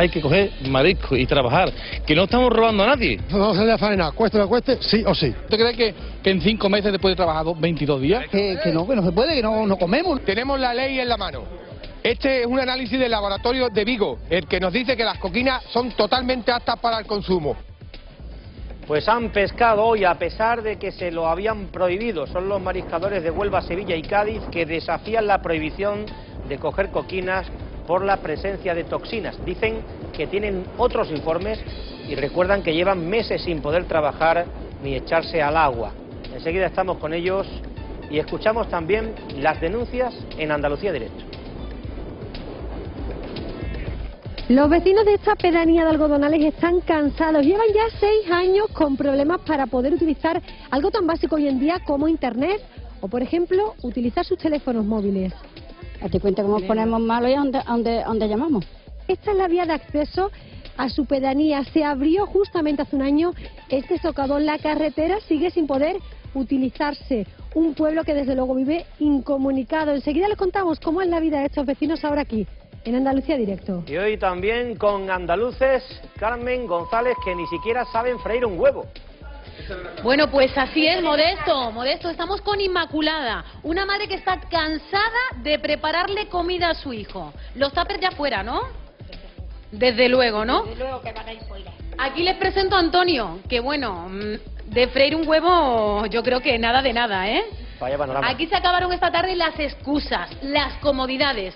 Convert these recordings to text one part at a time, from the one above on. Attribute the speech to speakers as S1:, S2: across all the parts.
S1: hay que coger marisco y trabajar, que no estamos robando a nadie.
S2: Vamos a salir a faena, cueste lo que cueste, sí o sí.
S3: ¿Usted cree que, que en cinco meses después de trabajar 22 días?
S4: Que, que no, que no se puede, que no, no comemos.
S5: Tenemos la ley en la mano. Este es un análisis del laboratorio de Vigo, el que nos dice que las coquinas son totalmente aptas para el consumo.
S6: Pues han pescado hoy a pesar de que se lo habían prohibido. Son los mariscadores de Huelva, Sevilla y Cádiz que desafían la prohibición de coger coquinas por la presencia de toxinas. Dicen que tienen otros informes y recuerdan que llevan meses sin poder trabajar ni echarse al agua. Enseguida estamos con ellos y escuchamos también las denuncias en Andalucía Directo.
S7: Los vecinos de esta pedanía de algodonales están cansados. Llevan ya seis años con problemas para poder utilizar algo tan básico hoy en día como Internet o, por ejemplo, utilizar sus teléfonos móviles.
S8: ¿Te cuenta cómo ponemos malo y a dónde, a dónde, a dónde llamamos?
S7: Esta es la vía de acceso a su pedanía. Se abrió justamente hace un año este socavón. La carretera sigue sin poder utilizarse. Un pueblo que desde luego vive incomunicado. Enseguida les contamos cómo es la vida de estos vecinos ahora aquí, en Andalucía Directo.
S6: Y hoy también con andaluces, Carmen González, que ni siquiera saben freír un huevo.
S9: Bueno, pues así es, Modesto. Modesto, estamos con Inmaculada, una madre que está cansada de prepararle comida a su hijo. Los tuppers ya fuera, ¿no? Desde luego, ¿no?
S8: Desde luego que pagáis fuera.
S9: Aquí les presento a Antonio, que bueno, mm, de freír un huevo yo creo que nada de nada, ¿eh?
S6: Vaya panorama.
S9: Aquí se acabaron esta tarde las excusas, las comodidades.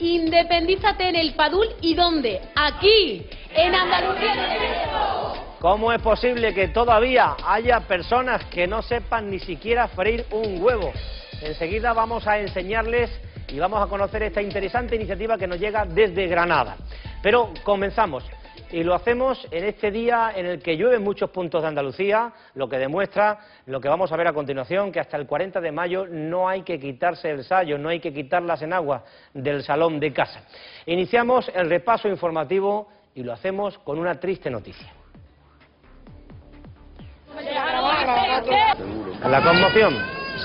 S9: Independízate en el Padul y ¿dónde? Aquí, en Andalucía.
S6: ¿Cómo es posible que todavía haya personas que no sepan ni siquiera freír un huevo? Enseguida vamos a enseñarles y vamos a conocer esta interesante iniciativa que nos llega desde Granada. Pero comenzamos. Y lo hacemos en este día en el que llueve en muchos puntos de Andalucía, lo que demuestra lo que vamos a ver a continuación, que hasta el 40 de mayo no hay que quitarse el sallo, no hay que quitar las enaguas del salón de casa. Iniciamos el repaso informativo y lo hacemos con una triste noticia. La conmoción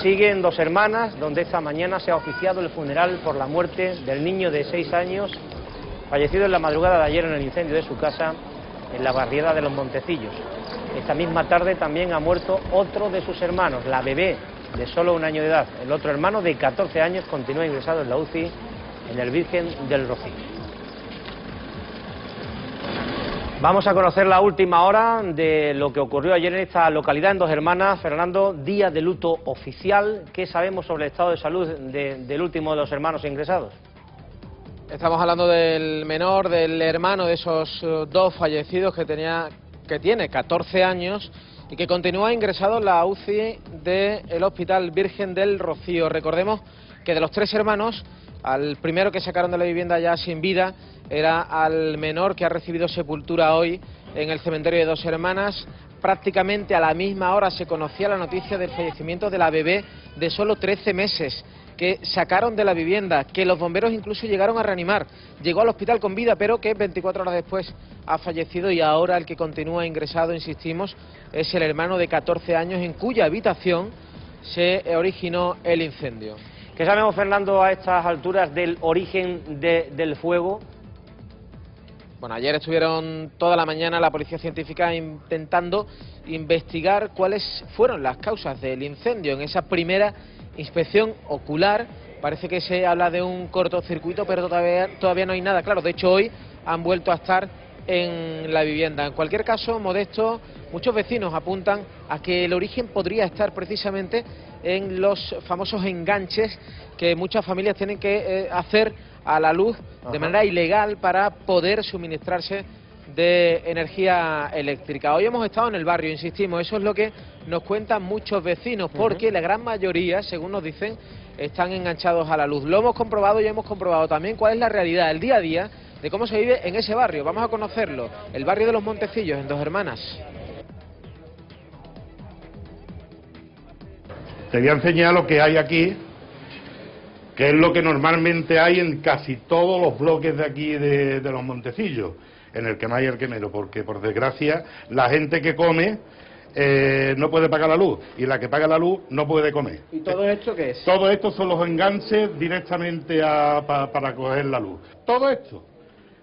S6: sigue en Dos Hermanas, donde esta mañana se ha oficiado el funeral por la muerte del niño de seis años, fallecido en la madrugada de ayer en el incendio de su casa en la barriada de los Montecillos. Esta misma tarde también ha muerto otro de sus hermanos, la bebé de solo un año de edad. El otro hermano de 14 años continúa ingresado en la UCI en el Virgen del Rocío. Vamos a conocer la última hora de lo que ocurrió ayer en esta localidad, en Dos Hermanas. Fernando, día de luto oficial. ¿Qué sabemos sobre el estado de salud de- del último de los hermanos ingresados?
S10: Estamos hablando del menor, del hermano de esos eh, dos fallecidos que tenía, que tiene 14 años y que continúa ingresado en la UCI del Hospital Virgen del Rocío. Recordemos que de los tres hermanos, al primero que sacaron de la vivienda ya sin vida era al menor que ha recibido sepultura hoy en el cementerio de Dos Hermanas. Prácticamente a la misma hora se conocía la noticia del fallecimiento de la bebé de solo 13 meses que sacaron de la vivienda, que los bomberos incluso llegaron a reanimar. Llegó al hospital con vida, pero que 24 horas después ha fallecido y ahora el que continúa ingresado, insistimos, es el hermano de 14 años en cuya habitación se originó el incendio.
S6: ¿Qué sabemos, Fernando, a estas alturas del origen de- del fuego?
S10: Bueno, ayer estuvieron toda la mañana la policía científica intentando investigar cuáles fueron las causas del incendio. En esa primera inspección ocular parece que se habla de un cortocircuito, pero todavía, todavía no hay nada claro. De hecho, hoy han vuelto a estar en la vivienda. En cualquier caso, Modesto, muchos vecinos apuntan a que el origen podría estar precisamente en los famosos enganches que muchas familias tienen que eh, hacer a la luz de manera ilegal para poder suministrarse de energía eléctrica. Hoy hemos estado en el barrio, insistimos, eso es lo que nos cuentan muchos vecinos, porque la gran mayoría, según nos dicen, están enganchados a la luz. Lo hemos comprobado y hemos comprobado también cuál es la realidad, el día a día, de cómo se vive en ese barrio. Vamos a conocerlo, el barrio de los Montecillos, en Dos Hermanas.
S11: Te voy a enseñar lo que hay aquí, que es lo que normalmente hay en casi todos los bloques de aquí de, de los Montecillos, en el que no hay el quemero, porque por desgracia la gente que come eh, no puede pagar la luz y la que paga la luz no puede comer.
S10: ¿Y todo esto qué es?
S11: Todo esto son los enganches directamente a- pa- para coger la luz. Todo esto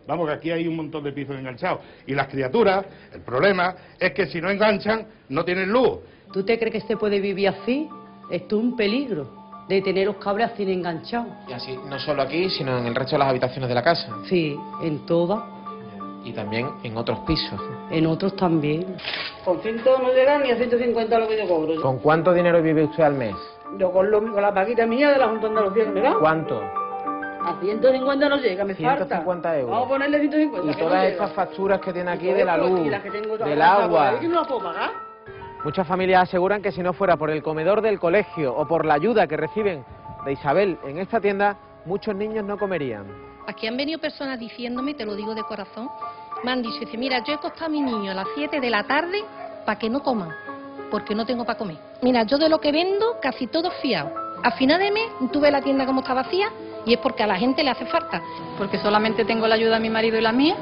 S11: Vamos, que aquí hay un montón de pisos enganchados. Y las criaturas, el problema es que si no enganchan, no tienen luz.
S12: ¿Tú te crees que se puede vivir así? Esto es un peligro de tener los cables así enganchados.
S10: Y así, no solo aquí, sino en el resto de las habitaciones de la casa.
S12: Sí, en todas.
S10: Y también en otros pisos.
S12: En otros también. Con 100 no llegan ni a 150 lo que yo cobro.
S10: ¿Con cuánto dinero vive usted al mes?
S12: Yo con, lo, con la paquita mía de la Junta de Andalucía que me da.
S10: ¿Cuánto?
S12: A 150 no llega, me
S10: 150
S12: falta.
S10: euros.
S12: Vamos a ponerle 150.
S10: Y todas
S12: no
S10: estas
S12: llega.
S10: facturas que tiene aquí de la luz,
S12: y las que tengo
S10: del agua.
S12: por ahí, que no las puedo pagar.
S10: Muchas familias aseguran que si no fuera por el comedor del colegio o por la ayuda que reciben de Isabel en esta tienda, muchos niños no comerían.
S13: Aquí han venido personas diciéndome, te lo digo de corazón, me han dicho, dice, mira, yo he costado a mi niño a las 7 de la tarde para que no coman, porque no tengo para comer. Mira, yo de lo que vendo, casi todo fiado. A final de mes tuve la tienda como está vacía y es porque a la gente le hace falta.
S14: porque solamente tengo la ayuda de mi marido y la mía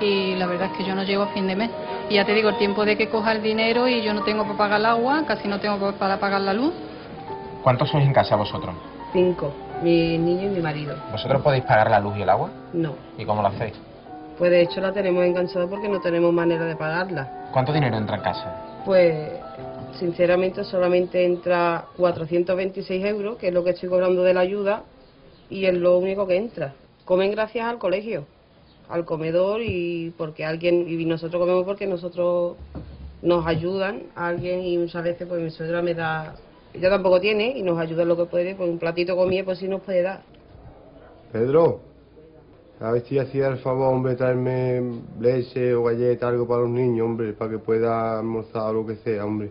S14: y la verdad es que yo no llego a fin de mes. Y ya te digo, el tiempo de que coja el dinero y yo no tengo para pagar el agua, casi no tengo para pagar la luz.
S10: ¿Cuántos sois en casa vosotros?
S12: Cinco, mi niño y mi marido.
S10: ¿Vosotros podéis pagar la luz y el agua?
S12: No.
S10: ¿Y cómo lo hacéis?
S12: Pues de hecho la tenemos enganchada porque no tenemos manera de pagarla.
S10: ¿Cuánto dinero entra en casa?
S12: Pues sinceramente solamente entra 426 euros, que es lo que estoy cobrando de la ayuda, y es lo único que entra. Comen gracias al colegio, al comedor y porque alguien, y nosotros comemos porque nosotros nos ayudan a alguien y muchas veces pues mi suegra me da, ella tampoco tiene y nos ayuda lo que puede, pues un platito comida pues sí nos puede dar.
S15: Pedro, a ver si hacía el favor, hombre, traerme leche o galleta, algo para los niños, hombre, para que pueda almorzar o lo que sea, hombre.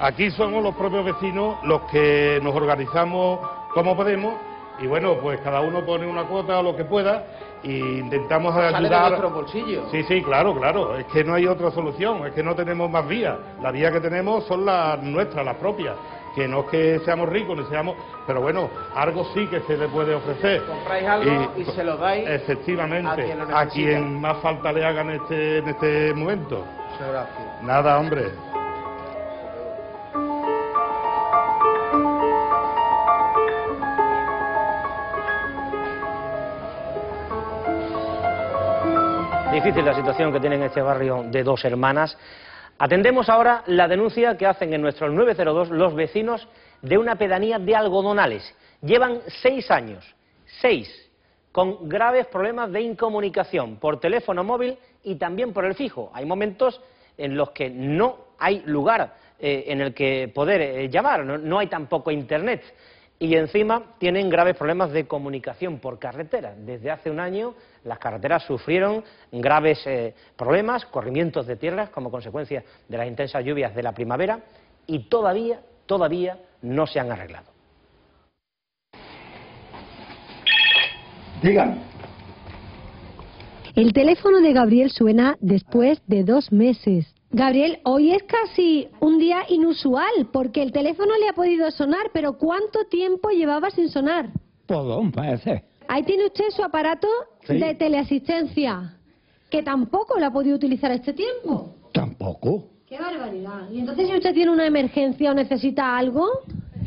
S11: Aquí somos los propios vecinos los que nos organizamos como podemos y bueno, pues cada uno pone una cuota o lo que pueda e intentamos
S10: Sale de
S11: ayudar.
S10: vuestro bolsillo.
S11: Sí, sí, claro, claro. Es que no hay otra solución, es que no tenemos más vías. Las vías que tenemos son las nuestras, las propias. Que no es que seamos ricos ni seamos. Pero bueno, algo sí que se le puede ofrecer.
S10: Compráis algo y, se lo dais
S11: Efectivamente,
S10: a quien
S11: a más falta le haga en este, en este momento.
S15: Muchas gracias.
S11: Nada, hombre.
S6: Difícil la situación que tienen en este barrio de dos hermanas. Atendemos ahora la denuncia que hacen en nuestro 902 los vecinos de una pedanía de algodonales. Llevan seis años, seis, con graves problemas de incomunicación por teléfono móvil y también por el fijo. Hay momentos en los que no hay lugar eh, en el que poder eh, llamar, no, no hay tampoco internet. Y encima tienen graves problemas de comunicación por carretera. Desde hace un año las carreteras sufrieron graves eh, problemas, corrimientos de tierras como consecuencia de las intensas lluvias de la primavera y todavía, todavía no se han arreglado.
S2: Digan.
S7: El teléfono de Gabriel suena después de dos meses. Gabriel, hoy es casi un día inusual porque el teléfono le ha podido sonar, pero ¿cuánto tiempo llevaba sin sonar?
S16: Por dos meses.
S7: Ahí tiene usted su aparato
S16: Sí.
S7: de teleasistencia, que tampoco lo ha podido utilizar este tiempo.
S16: Tampoco.
S7: ¡Qué barbaridad! Y entonces si usted tiene una emergencia o necesita algo,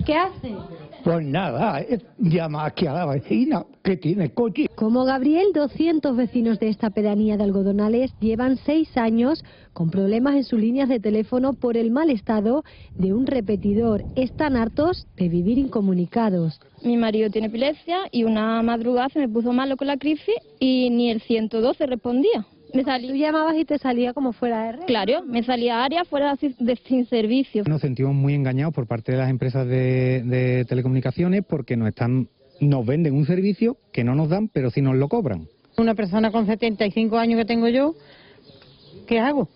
S7: ¿qué hace?
S16: Pues nada, eh, llama aquí a la vecina que tiene coche.
S7: Como Gabriel, 200 vecinos de esta pedanía de algodonales llevan seis años con problemas en sus líneas de teléfono por el mal estado de un repetidor. Están hartos de vivir incomunicados.
S17: Mi marido tiene epilepsia y una madrugada se me puso malo con la crisis y ni el 112 respondía. Me salí...
S7: Tú llamabas y te salía como fuera de red.
S17: Claro, me salía área fuera de, de- sin servicio.
S18: Nos sentimos muy engañados por parte de las empresas de, de telecomunicaciones porque nos están nos venden un servicio que no nos dan, pero sí nos lo cobran.
S19: Una persona con 75 años que tengo yo, ¿qué hago?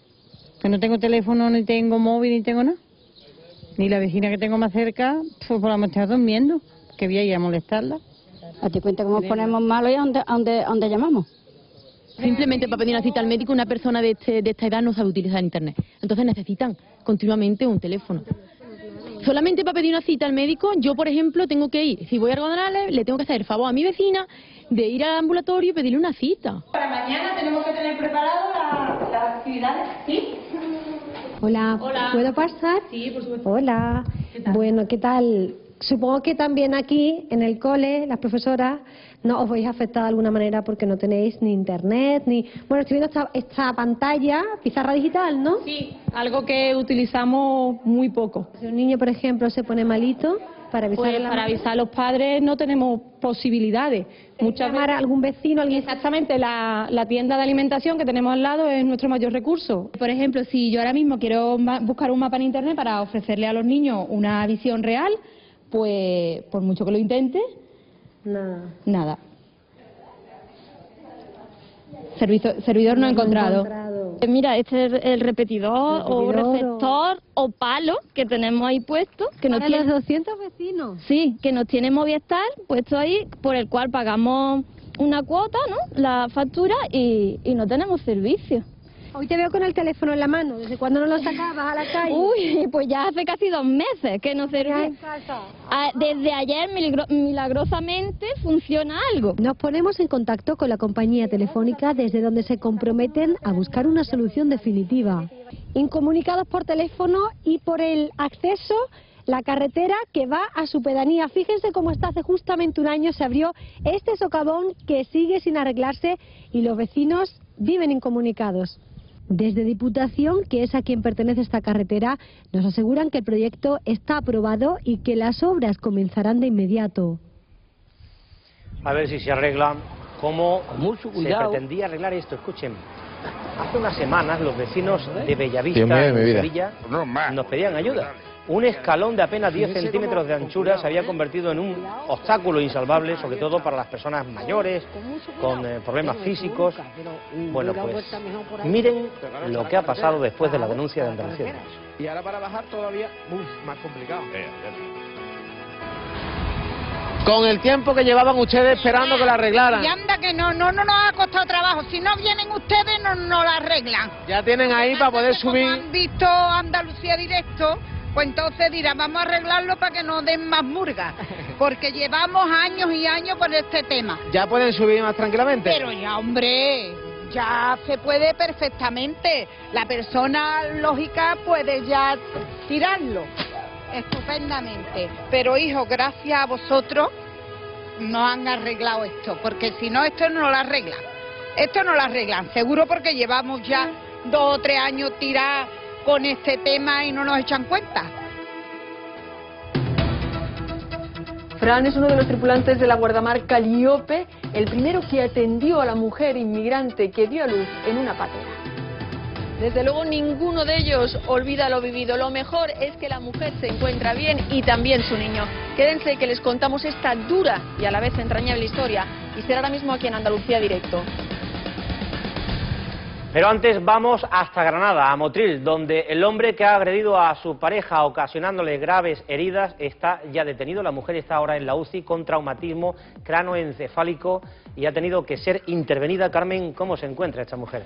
S19: Que no tengo teléfono, ni tengo móvil, ni tengo nada. Ni la vecina que tengo más cerca, pues por la noche está durmiendo, que voy a ir a molestarla.
S8: Date cuenta cómo nos ponemos malos y a dónde, a dónde, a dónde llamamos.
S20: Simplemente para pedir una cita al médico, una persona de, este- de esta edad no sabe utilizar Internet. Entonces necesitan continuamente un teléfono. Solamente para pedir una cita al médico, yo, por ejemplo, tengo que ir, si voy a Argonales, le tengo que hacer el favor a mi vecina de ir al ambulatorio y pedirle una cita.
S21: Para mañana tenemos que tener preparado las actividades, ¿sí?
S7: Hola,
S21: Hola.
S7: ¿puedo pasar?
S21: Sí, por supuesto.
S7: Hola. Bueno, ¿qué tal? Supongo que también aquí, en el cole, las profesoras, no os veis afectadas de alguna manera porque no tenéis ni internet, ni... Bueno, estoy viendo esta, esta pantalla, pizarra digital, ¿no?
S14: Sí, algo que utilizamos muy poco.
S7: Si un niño, por ejemplo, se pone malito, para avisar
S14: Pues
S7: a la
S14: para avisar a los padres no tenemos posibilidades. Muchas
S7: llamar a algún vecino, alguien...
S14: Exactamente, la, la tienda de alimentación que tenemos al lado es nuestro mayor recurso. Por ejemplo, si yo ahora mismo quiero buscar un mapa en internet para ofrecerle a los niños una visión real, pues por mucho que lo intente,
S7: Nada.
S14: nada. Servidor no encontrado.
S17: Eh, Mira, este es el repetidor, o
S7: Repetidor o-
S17: receptor o... palo que tenemos ahí puesto. Que nos
S7: Para los
S17: tiene-
S7: 200 vecinos.
S17: Sí, que nos tiene Movistar puesto ahí, por el cual pagamos una cuota, ¿no? La factura y, y no tenemos servicio.
S7: Hoy te veo con el teléfono en la mano. ¿Desde cuándo no lo sacabas a la calle?
S17: Uy, pues ya hace casi dos meses que no
S7: Ya
S17: servía.
S7: en casa.
S17: Ah, Desde ayer milagrosamente funciona algo.
S7: Nos ponemos en contacto con la compañía telefónica desde donde se comprometen a buscar una solución definitiva. Incomunicados por teléfono y por el acceso, la carretera que va a su pedanía. Fíjense cómo está hace justamente un año se abrió este socavón que sigue sin arreglarse y los vecinos viven incomunicados. Desde Diputación, que es a quien pertenece esta carretera, nos aseguran que el proyecto está aprobado y que las obras comenzarán de inmediato.
S6: A ver si se arregla cómo se
S22: cuidado.
S6: pretendía arreglar esto. Escuchen, hace unas semanas los vecinos de Bellavista, en. Sevilla, nos pedían ayuda. Un escalón de apenas 10
S22: Fíjese
S6: centímetros de anchura se había convertido en un obstáculo insalvable, sobre todo para las personas mayores, con eh, problemas físicos. Bueno, pues miren lo que ha pasado después de la denuncia de Andalucía.
S10: Y ahora para bajar todavía más complicado. Con el tiempo que llevaban ustedes esperando que la arreglaran.
S23: Y anda que no, no, no nos ha costado trabajo. Si no vienen ustedes, no nos la arreglan.
S10: Ya tienen ahí para poder subir.
S23: Han visto Andalucía directo, pues entonces dirán, vamos a arreglarlo para que no den más murgas. Porque llevamos años y años con este tema.
S10: Ya pueden subir más tranquilamente.
S23: Pero ya, hombre, ya se puede perfectamente. La persona lógica puede ya tirarlo estupendamente. Pero hijo, gracias a vosotros no han arreglado esto, porque si no, esto no lo arreglan. Esto no lo arreglan, seguro porque llevamos ya dos o tres años tirados con este tema y no nos echan cuenta.
S24: Fran es uno de los tripulantes de la guardamar Calliope, el primero que atendió a la mujer inmigrante que dio a luz en una patera.
S20: Desde luego ninguno de ellos olvida lo vivido. Lo mejor es que la mujer se encuentra bien y también su niño. Quédense que les contamos esta dura y a la vez entrañable historia y será ahora mismo aquí en Andalucía Directo.
S6: Pero antes vamos hasta Granada, a Motril, donde el hombre que ha agredido a su pareja ocasionándole graves heridas está ya detenido. La mujer está ahora en la UCI con traumatismo cranoencefálico y ha tenido que ser intervenida. Carmen, ¿cómo se encuentra esta mujer?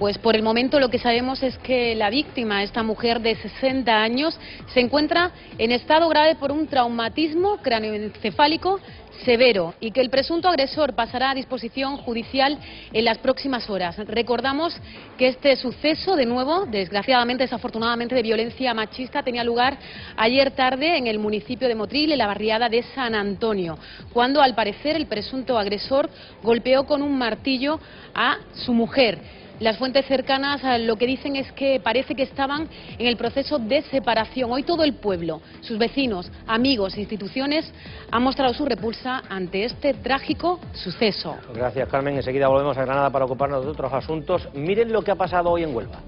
S9: Pues por el momento lo que sabemos es que la víctima, esta mujer de 60 años, se encuentra en estado grave por un traumatismo cráneoencefálico severo y que el presunto agresor pasará a disposición judicial en las próximas horas. Recordamos que este suceso, de nuevo, desgraciadamente, desafortunadamente, de violencia machista, tenía lugar ayer tarde en el municipio de Motril, en la barriada de San Antonio, cuando al parecer el presunto agresor golpeó con un martillo a su mujer. Las fuentes cercanas a lo que dicen es que parece que estaban en el proceso de separación. Hoy todo el pueblo, sus vecinos, amigos e instituciones han mostrado su repulsa ante este trágico suceso.
S6: Gracias, Carmen. Enseguida volvemos a Granada para ocuparnos de otros asuntos. Miren lo que ha pasado hoy en Huelva.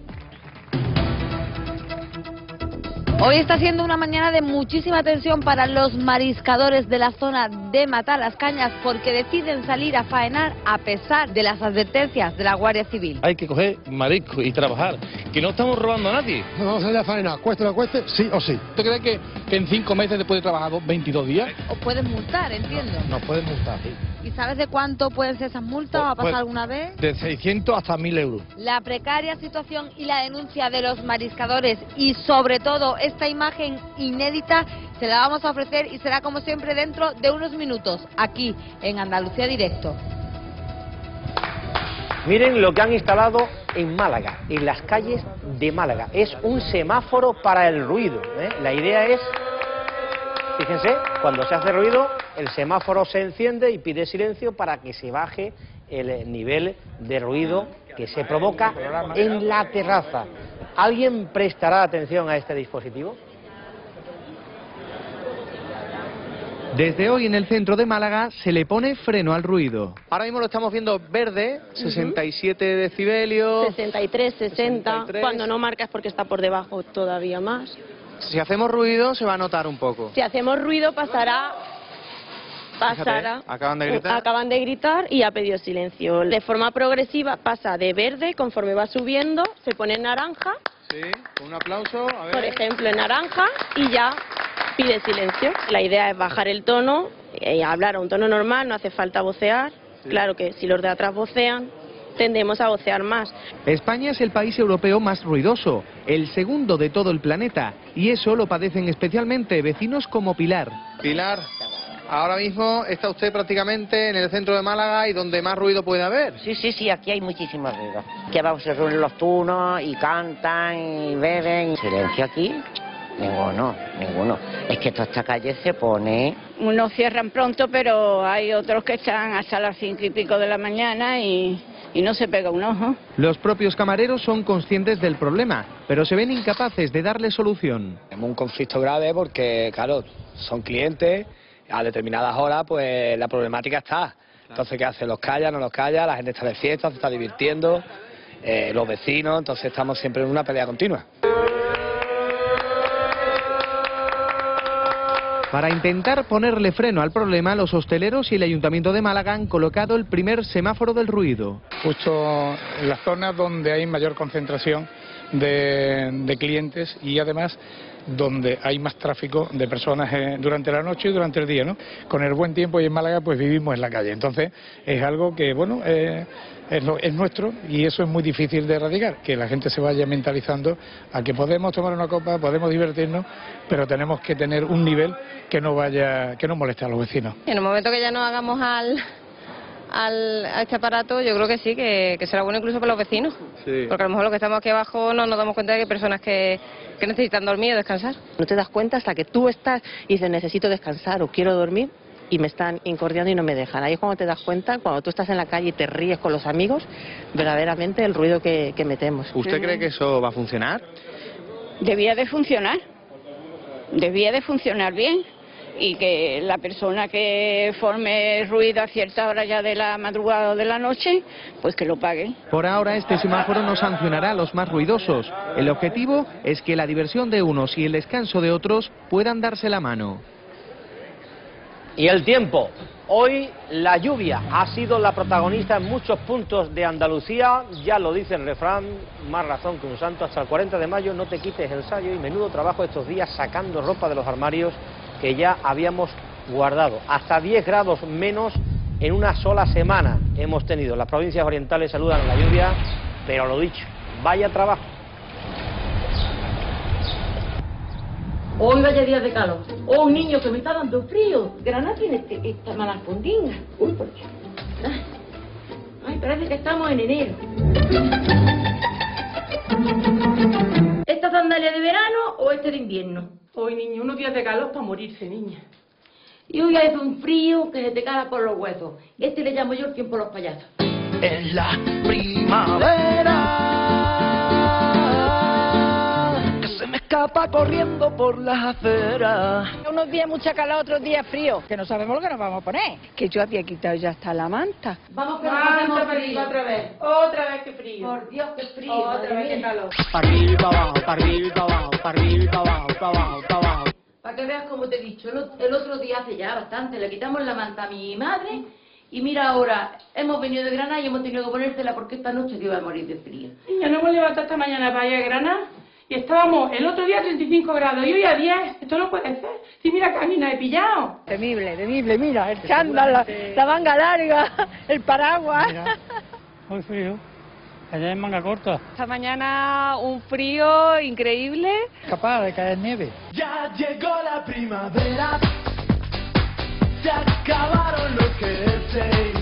S25: Hoy está siendo una mañana de muchísima tensión para los mariscadores de la zona de Matalascañas porque deciden salir a faenar a pesar de las advertencias de la Guardia Civil.
S3: Hay que coger marisco y trabajar, que no estamos robando a nadie.
S2: Vamos a salir a faena, cueste lo cueste, sí o sí.
S3: ¿Usted cree que, que en cinco meses después de trabajado 22 días
S25: Os pueden multar, entiendo.
S3: nos pueden multar?
S25: ¿Y sabes de cuánto pueden ser esas multas? ¿O ha
S3: Pues-
S25: pasado alguna vez?
S3: De 600 hasta 1000 euros.
S25: La precaria situación y la denuncia de los mariscadores y sobre todo esta imagen inédita se la vamos a ofrecer y será como siempre dentro de unos minutos aquí en Andalucía Directo.
S6: Miren lo que han instalado en Málaga, en las calles de Málaga. Es un semáforo para el ruido. ¿eh? La idea es Fíjense, cuando se hace ruido, el semáforo se enciende y pide silencio para que se baje el nivel de ruido que se provoca en la terraza. ¿Alguien prestará atención a este dispositivo?
S22: Desde hoy en el centro de Málaga se le pone freno al ruido.
S26: Ahora mismo lo estamos viendo verde, 67 decibelios.
S27: 63, 60. Cuando no marcas porque está por debajo todavía más.
S26: Si hacemos ruido se va a notar un poco.
S27: Si hacemos ruido pasará
S26: Fíjate, acaban de gritar.
S27: Acaban de gritar y ha pedido silencio. De forma progresiva pasa de verde, conforme va subiendo, se pone en naranja,
S26: Sí, un aplauso. A ver.
S27: por ejemplo en naranja, y ya pide silencio. La idea es bajar el tono, y hablar a un tono normal, no hace falta vocear. Claro que si los de atrás vocean, tendemos a vocear más.
S22: España es el país europeo más ruidoso, el segundo de todo el planeta, y eso lo padecen especialmente vecinos como Pilar.
S26: Pilar, ahora mismo está usted prácticamente en el centro de Málaga y donde más ruido puede haber.
S28: Sí, sí, sí, aquí hay muchísimo ruido. Que vamos, se reúnen los tunos y cantan y beben. Silencio aquí, ninguno, ninguno. Es que toda esta calle se pone...
S29: Unos cierran pronto, pero hay otros que están hasta las cinco y pico de la mañana y, y no se pega un ojo.
S22: Los propios camareros son conscientes del problema, pero se ven incapaces de darle solución.
S30: Tenemos un conflicto grave porque, claro, son clientes, a determinadas horas pues la problemática está. Entonces, ¿qué hace? Los calla, no los calla, la gente está de fiesta, se está divirtiendo, eh, los vecinos, entonces estamos siempre en una pelea continua.
S22: Para intentar ponerle freno al problema, los hosteleros y el Ayuntamiento de Málaga han colocado el primer semáforo del ruido.
S23: justo en las zonas donde hay mayor concentración de, de clientes y además donde hay más tráfico de personas eh, durante la noche y durante el día, ¿no? Con el buen tiempo y en Málaga pues vivimos en la calle, entonces es algo que, bueno, eh, es, lo- es nuestro y eso es muy difícil de erradicar, que la gente se vaya mentalizando a que podemos tomar una copa, podemos divertirnos, pero tenemos que tener un nivel que no vaya, que no moleste a los vecinos.
S29: En el momento que ya nos hagamos al, al, a este aparato, yo creo que sí, que, que será bueno incluso para los vecinos. Porque a lo mejor los que estamos aquí abajo no nos damos cuenta de que hay personas que, que necesitan dormir o descansar.
S31: No te das cuenta hasta que tú estás y dices necesito descansar o quiero dormir y me están incordiando y no me dejan. Ahí es cuando te das cuenta, cuando tú estás en la calle y te ríes con los amigos, verdaderamente el ruido que, que metemos.
S26: ¿Usted cree que eso va a funcionar?
S29: Debía de funcionar, debía de funcionar bien y que la persona que forme ruido a cierta hora ya de la madrugada o de la noche, pues que lo pague.
S22: Por ahora este semáforo no sancionará a los más ruidosos. El objetivo es que la diversión de unos y el descanso de otros puedan darse la mano.
S6: Y el tiempo. Hoy la lluvia ha sido la protagonista en muchos puntos de Andalucía. Ya lo dice el refrán, más razón que un santo. Hasta el 40 de mayo no te quites el sayo y menudo trabajo estos días sacando ropa de los armarios que ya habíamos guardado. Hasta 10 grados menos en una sola semana hemos tenido. Las provincias orientales saludan la lluvia, pero lo dicho, vaya trabajo.
S32: Hoy vaya día de calor. Oh, niño, que me está dando frío. Granada tiene este- esta mala. Uy, por Dios. Ay, Ay, parece que estamos en enero. ¿Esta sandalia de verano o este de invierno? Hoy, niño, unos días de calor para morirse, niña. Y hoy hace un frío que se te cala por los huesos. Este le llamo yo el tiempo de los payasos.
S33: En la primavera escapa corriendo por las aceras.
S34: Unos días mucha calor, otros días frío. Que no sabemos lo que nos vamos a poner. Que yo había quitado ya hasta la manta.
S32: Vamos que hacemos frío. otra vez. Otra vez que frío. Por Dios, qué frío. Otra vez que calor.
S33: Para arriba, para abajo, para arriba, para abajo, para arriba, para abajo, para abajo, para abajo.
S32: Para que veas como te he dicho, el, ot- el otro día hace ya bastante, le quitamos la manta a mi madre y mira ahora, hemos venido de Granada y hemos tenido que ponértela porque esta noche yo iba a morir de frío.
S35: Niña, no hemos levantado esta mañana para ir a Granada y estábamos el otro día a 35 grados y hoy a 10. Esto no puede ser. Si mira, camina, he pillado.
S34: Temible, temible, mira, el chándal, la, la manga larga, el paraguas.
S35: Muy frío. Allá en manga corta.
S34: Esta mañana un frío increíble.
S35: Capaz de caer nieve.
S33: Ya llegó la primavera, se acabaron los jerseys.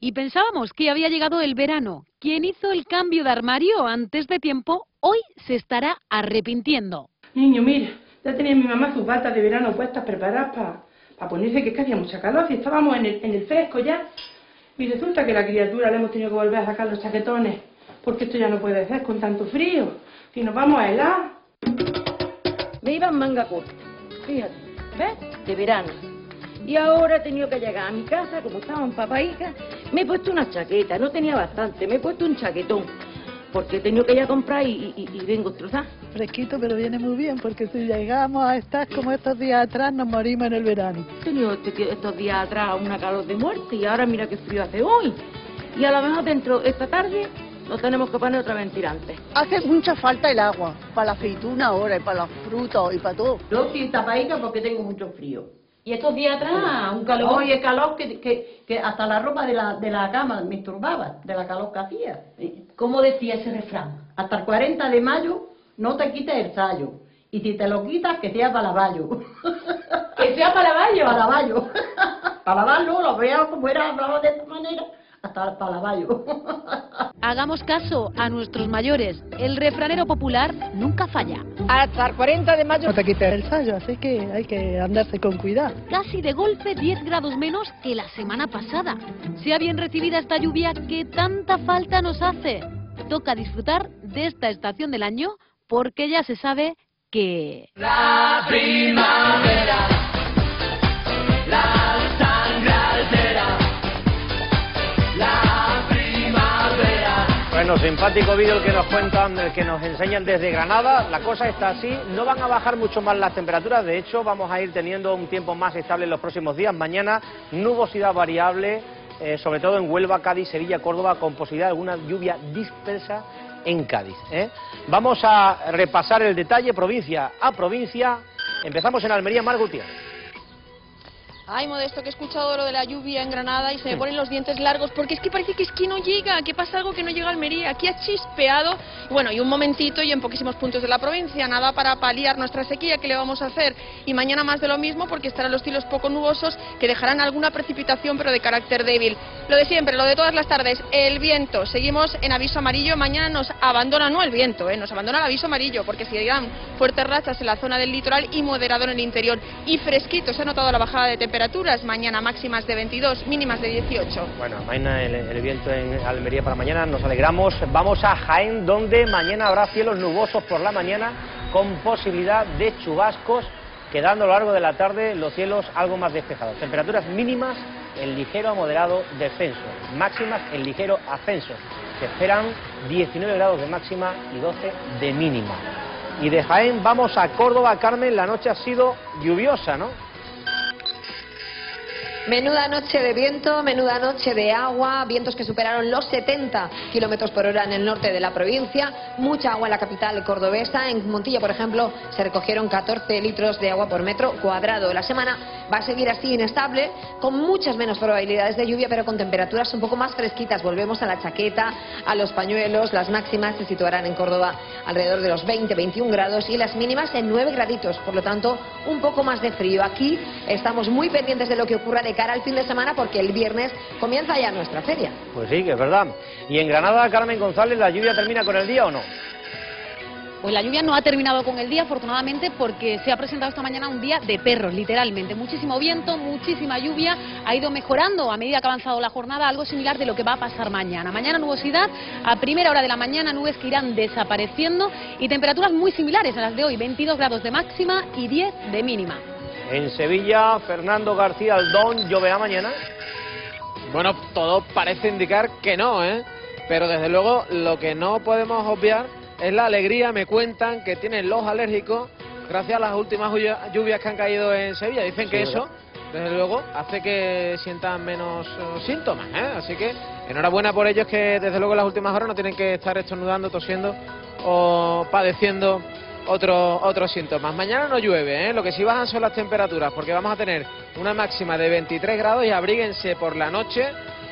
S9: Y pensábamos que había llegado el verano. Quien hizo el cambio de armario antes de tiempo, hoy se estará arrepintiendo.
S35: Niño, mira, Ya tenía mi mamá sus batas de verano puestas, preparadas para ponerse, que es que hacía mucha calor, y estábamos en el, en el fresco ya. Y resulta que la criatura le hemos tenido que volver a sacar los chaquetones, porque esto ya no puede ser con tanto frío. Si nos vamos a helar.
S32: Me iba en manga corta, fíjate, ¿ves? De verano. Y ahora he tenido que llegar a mi casa, como estaban papá e hija, me he puesto una chaqueta, no tenía bastante, me he puesto un chaquetón, porque he tenido que ir a comprar y, y, y vengo trozada.
S34: Fresquito, pero viene muy bien, porque si llegamos a estar como estos días atrás, nos morimos en el verano.
S32: He tenido este- estos días atrás una calor de muerte y ahora mira qué frío hace hoy. Y a lo mejor dentro, esta tarde, lo tenemos que poner otra vez en tirantes.
S34: Hace mucha falta el agua, para la aceituna ahora, y para los frutos, y para todo.
S32: Yo estoy tapadita porque tengo mucho frío. Y estos días atrás, un calor. Hoy el calor que, que, que hasta la ropa de la, de la cama me esturbaba, de la calor que hacía. ¿Cómo decía ese refrán? Hasta el 40 de mayo no te quites el sallo. Y si te lo quitas, que sea para lavallo. ¿Que sea para lavallo? Para lavallo. para lavarlo, lo veo como era, hablaba de esta manera, hasta para lavallo.
S9: Hagamos caso a nuestros mayores. El refranero popular nunca falla.
S34: Hasta el 40 de mayo no te quites el sallo, así que hay que andarse con cuidado.
S9: Casi de golpe 10 grados menos que la semana pasada. Sea bien recibida esta lluvia que tanta falta nos hace. Toca disfrutar de esta estación del año porque ya se sabe que...
S36: La primavera,
S6: Bueno, simpático vídeo el que nos cuentan, el que nos enseñan desde Granada. La cosa está así, no van a bajar mucho más las temperaturas, de hecho vamos a ir teniendo un tiempo más estable en los próximos días. Mañana nubosidad variable, eh, sobre todo en Huelva, Cádiz, Sevilla, Córdoba, con posibilidad de alguna lluvia dispersa en Cádiz. ¿eh? Vamos a repasar el detalle provincia a provincia. Empezamos en Almería, Mar Gutiérrez.
S37: Ay, Modesto, que he escuchado lo de la lluvia en Granada y se me ponen los dientes largos porque es que parece que es que no llega, que pasa algo que no llega a Almería. Aquí ha chispeado, y bueno, y un momentito y en poquísimos puntos de la provincia, nada para paliar nuestra sequía, que le vamos a hacer? Y mañana más de lo mismo porque estarán los cielos poco nubosos que dejarán alguna precipitación pero de carácter débil. Lo de siempre, lo de todas las tardes, el viento. Seguimos en aviso amarillo, mañana nos abandona, no el viento, eh, nos abandona el aviso amarillo porque seguirán fuertes rachas en la zona del litoral y moderado en el interior. Y fresquito, se ha notado la bajada de temperaturas, mañana máximas de 22, mínimas de 18.
S6: Bueno, mañana el, viento en Almería para mañana, nos alegramos. Vamos a Jaén, donde mañana habrá cielos nubosos por la mañana con posibilidad de chubascos, quedando a lo largo de la tarde los cielos algo más despejados. Temperaturas mínimas en ligero a moderado descenso, máximas en ligero ascenso. Se esperan 19 grados de máxima y 12 de mínima. Y de Jaén vamos a Córdoba, Carmen, la noche ha sido lluviosa, ¿no?
S38: Menuda noche de viento, menuda noche de agua, vientos que superaron los 70 kilómetros por hora en el norte de la provincia, mucha agua en la capital cordobesa. En Montilla, por ejemplo, se recogieron 14 litros de agua por metro cuadrado. La semana va a seguir así inestable, con muchas menos probabilidades de lluvia, pero con temperaturas un poco más fresquitas. Volvemos a la chaqueta, a los pañuelos, las máximas se situarán en Córdoba alrededor de los 20-21 grados y las mínimas en 9 graditos, por lo tanto, un poco más de frío. Aquí estamos muy pendientes de lo que ocurra de cara al fin de semana porque el viernes comienza ya nuestra feria.
S6: Pues sí, que es verdad. Y en Granada, Carmen González, ¿la lluvia termina con el día o no?
S9: Pues la lluvia no ha terminado con el día, afortunadamente, porque se ha presentado esta mañana un día de perros, literalmente. Muchísimo viento, muchísima lluvia, ha ido mejorando a medida que ha avanzado la jornada, algo similar de lo que va a pasar mañana. Mañana nubosidad, a primera hora de la mañana nubes que irán desapareciendo y temperaturas muy similares a las de hoy, 22 grados de máxima y 10 de mínima.
S6: En Sevilla, Fernando García Aldón, ¿lloverá mañana?
S10: Bueno, todo parece indicar que no, ¿eh? Pero desde luego lo que no podemos obviar es la alegría, me cuentan, que tienen los alérgicos gracias a las últimas lluvias- que han caído en Sevilla. Dicen que eso, desde luego, hace que sientan menos eh, síntomas, ¿eh? Así que enhorabuena por ellos que desde luego en las últimas horas no tienen que estar estornudando, tosiendo o padeciendo otros otros síntomas. Mañana no llueve, ¿eh? lo que sí bajan son las temperaturas, porque vamos a tener una máxima de 23 grados y abríguense por la noche,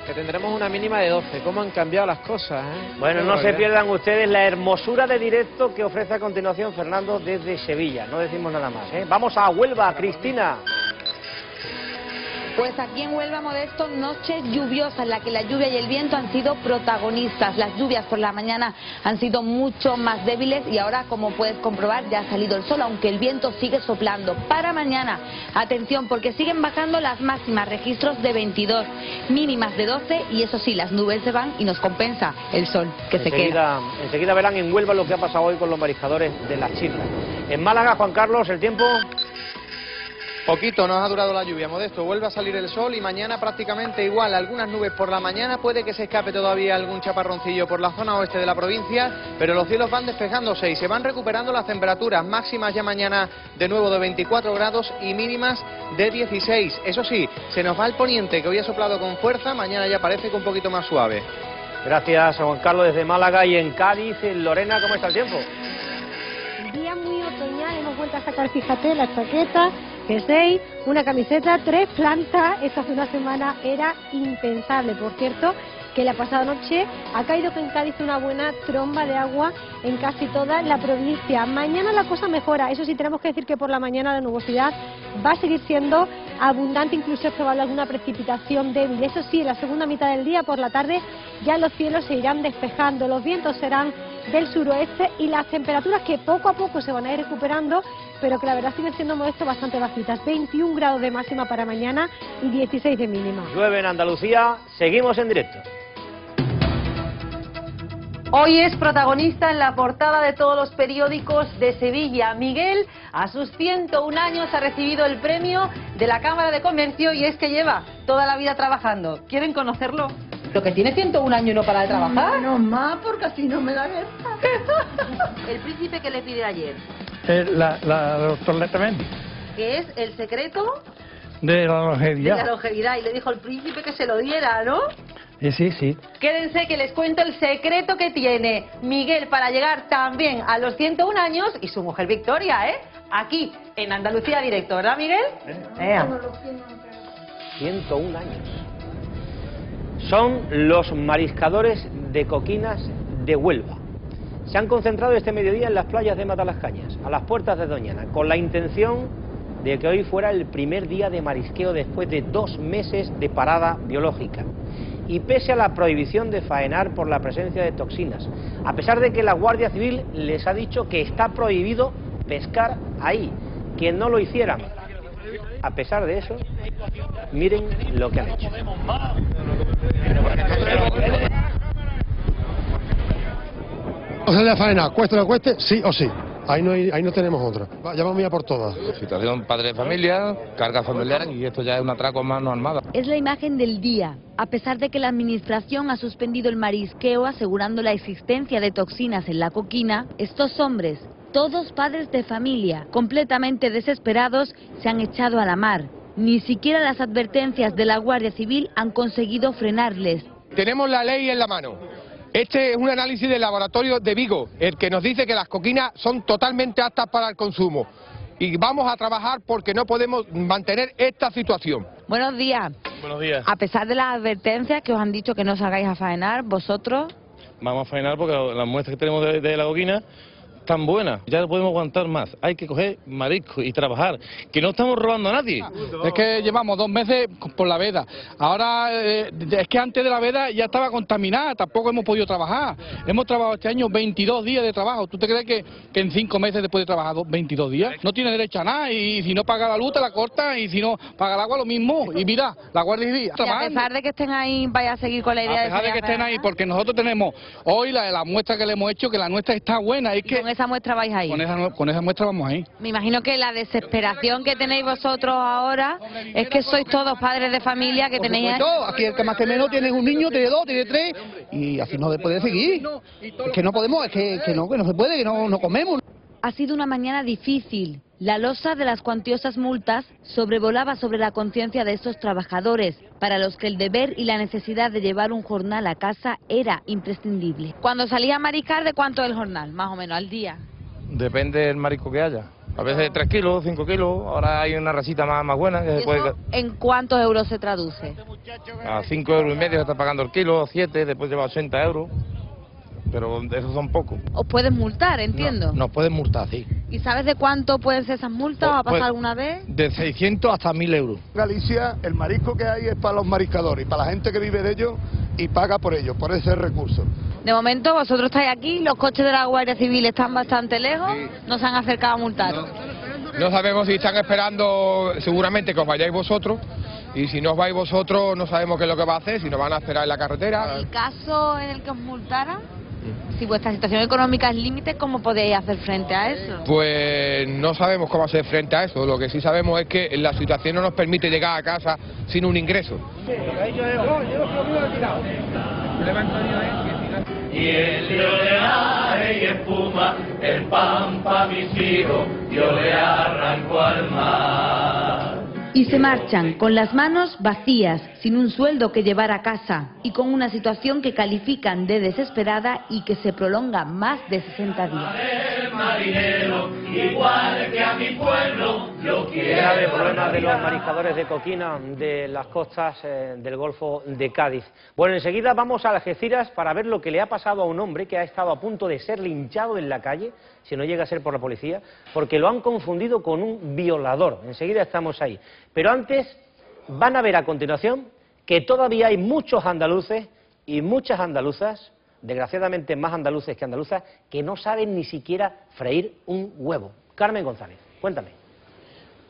S10: que tendremos una mínima de 12. ¿Cómo han cambiado las cosas? eh?
S6: Bueno, no se
S10: barbaridad.
S6: pierdan ustedes la hermosura de directo que ofrece a continuación Fernando desde Sevilla. No decimos nada más. ¿eh? Vamos a Huelva, Cristina.
S25: Pues aquí en Huelva, Modesto, noche lluviosa en la que la lluvia y el viento han sido protagonistas. Las lluvias por la mañana han sido mucho más débiles y ahora, como puedes comprobar, ya ha salido el sol, aunque el viento sigue soplando. Para mañana, atención, porque siguen bajando las máximas, registros de 22, mínimas de 12 y eso sí, las nubes se van y nos compensa el sol que se queda.
S6: Enseguida, enseguida verán en Huelva lo que ha pasado hoy con los mariscadores de las Chirlas. En Málaga, Juan Carlos, el tiempo...
S26: Poquito nos ha durado la lluvia, Modesto. Vuelve a salir el sol y mañana prácticamente igual. Algunas nubes por la mañana, puede que se escape todavía algún chaparroncillo por la zona oeste de la provincia, pero los cielos van despejándose y se van recuperando las temperaturas máximas ya mañana de nuevo de 24 grados y mínimas de 16. Eso sí, se nos va el poniente que hoy ha soplado con fuerza, mañana ya parece que un poquito más suave.
S6: Gracias a Juan Carlos desde Málaga y en Cádiz. En Lorena, ¿cómo está el tiempo?
S7: Día muy otoñal, hemos vuelto a sacar, fíjate, la chaqueta, jersey, una camiseta, tres plantas. Esto hace una semana era impensable. Por cierto, que la pasada noche ha caído en Cádiz una buena tromba de agua en casi toda la provincia. Mañana la cosa mejora. Eso sí, tenemos que decir que por la mañana la nubosidad va a seguir siendo abundante, incluso es probable alguna precipitación débil. Eso sí, en la segunda mitad del día, por la tarde, ya los cielos se irán despejando. Los vientos serán del suroeste y las temperaturas que poco a poco se van a ir recuperando, pero que la verdad siguen siendo modesto bastante bajitas. 21 grados de máxima para mañana y 16 de mínima.
S6: Llueve en Andalucía. Seguimos en directo.
S39: Hoy es protagonista en la portada de todos los periódicos de Sevilla. Miguel, a sus 101 años, ha recibido el premio de la Cámara de Comercio y es que lleva toda la vida trabajando. ¿Quieren conocerlo? Lo que tiene 101 años y no para de trabajar.
S40: No más, porque así no me da guerra.
S39: El príncipe que le pide ayer,
S41: Eh, la, la doctor Letamendi,
S39: que es el secreto
S41: de la
S39: de la
S41: longevidad.
S39: longevidad. Y le dijo al príncipe que se lo diera, ¿no?
S41: Eh, sí, sí.
S39: Quédense que les cuento el secreto que tiene Miguel para llegar también a los 101 años y su mujer Victoria, ¿eh? Aquí, en Andalucía Directo, ¿verdad, Miguel? Ea.
S6: 101 años. Son los mariscadores de coquinas de Huelva. Se han concentrado este mediodía en las playas de Matalascañas, a las puertas de Doñana, con la intención de que hoy fuera el primer día de marisqueo después de dos meses de parada biológica. Y pese a la prohibición de faenar por la presencia de toxinas, a pesar de que la Guardia Civil les ha dicho que está prohibido pescar ahí, que no lo hicieran. A pesar de eso, miren lo que han hecho.
S15: O sea, de faena, cueste lo que cueste, sí o sí. Ahí no, hay- ahí no tenemos otra. Va, Ya vamos a por todas.
S42: Situación padre de familia, carga familiar y esto ya es un atraco más no armada.
S25: Es la imagen del día. A pesar de que la Administración ha suspendido el marisqueo asegurando la existencia de toxinas en la coquina, estos hombres, todos padres de familia, completamente desesperados, se han echado a la mar. Ni siquiera las advertencias de la Guardia Civil han conseguido frenarles.
S43: Tenemos la ley en la mano. Este es un análisis del laboratorio de Vigo, el que nos dice que las coquinas son totalmente aptas para el consumo. Y vamos a trabajar porque no podemos mantener esta situación.
S25: Buenos días.
S42: Buenos días.
S25: A pesar de las advertencias que os han dicho que no salgáis a faenar, vosotros
S44: Vamos a faenar porque las muestras que tenemos de, de la coquina están buenas. Ya no podemos aguantar más. Hay que coger marisco y trabajar. Que no estamos robando a nadie.
S41: Es que llevamos dos meses por la veda. Ahora, eh, es que antes de la veda ya estaba contaminada, tampoco hemos podido trabajar. Hemos trabajado este año 22 días de trabajo. ¿Tú te crees que, que en cinco meses después de trabajar dos- 22 días? No tienes derecho a nada y si no paga la luz te la corta y si no paga el agua lo mismo. Y mira, la Guardia Civil
S25: y a
S41: trabajando.
S25: pesar de que estén ahí, vaya a seguir con la idea
S41: A pesar de que
S25: salir a
S41: estén ahí, porque nosotros tenemos hoy la, la muestra que le hemos hecho, que la nuestra está buena. Es que
S25: esa muestra vais ahí.
S41: con esa, con esa muestra vamos ahí.
S25: Me imagino que la desesperación que tenéis vosotros ahora es que sois todos padres de familia que tenéis...
S45: supuesto, aquí el que más que menos tiene un niño, tiene dos, tiene tres, y así no se puede seguir. Es que no podemos, es que, que no, que no se puede, que no, no comemos.
S25: Ha sido una mañana difícil. La losa de las cuantiosas multas sobrevolaba sobre la conciencia de estos trabajadores, para los que el deber y la necesidad de llevar un jornal a casa era imprescindible. Cuando salía a mariscar, ¿de cuánto es el jornal? Más o menos, al día.
S42: Depende del marisco que haya. A veces 3 kilos, 5 kilos. Ahora hay una rasita más, más buena que
S25: ¿Y
S42: se puede...
S25: en cuántos euros se traduce?
S42: A 5 euros y medio se está pagando el kilo, 7, después lleva 80 euros. Pero esos son pocos.
S25: Os pueden multar, entiendo.
S43: Nos pueden multar, sí.
S25: ¿Y sabes de cuánto pueden ser esas multas? ¿O ha pasado
S46: Pues-
S25: alguna vez?
S46: De 600 hasta 1000 euros.
S47: Galicia, el marisco que hay es para los mariscadores y para la gente que vive de ellos y paga por ellos, por ese recurso.
S25: De momento vosotros estáis aquí, los coches de la Guardia Civil están bastante lejos, no se han acercado a multaros.
S43: No sabemos si están esperando seguramente que os vayáis vosotros y si no os vais vosotros no sabemos qué es lo que va a hacer, si nos van a esperar en la carretera.
S25: El caso en el que os multaran, si vuestra situación económica es límite, ¿cómo podéis hacer frente a eso?
S43: Pues no sabemos cómo hacer frente a eso, lo que sí sabemos es que la situación no nos permite llegar a casa sin un ingreso.
S48: Y el de aire y espuma, el pan pa' mis hijos, yo le arranco al mar.
S25: Y se marchan con las manos vacías, sin un sueldo que llevar a casa y con una situación que califican de desesperada y que se prolonga más de 60 días.
S48: El marinero, igual que a mi pueblo, lo quiero.
S6: Grave problema de los mariscadores de coquina de las costas eh, del Golfo de Cádiz. Bueno, enseguida vamos a Algeciras para ver lo que le ha pasado a un hombre que ha estado a punto de ser linchado en la calle, si no llega a ser por la policía, porque lo han confundido con un violador. Enseguida estamos ahí. Pero antes van a ver a continuación que todavía hay muchos andaluces y muchas andaluzas, desgraciadamente más andaluces que andaluzas, que no saben ni siquiera freír un huevo. Carmen González, cuéntame.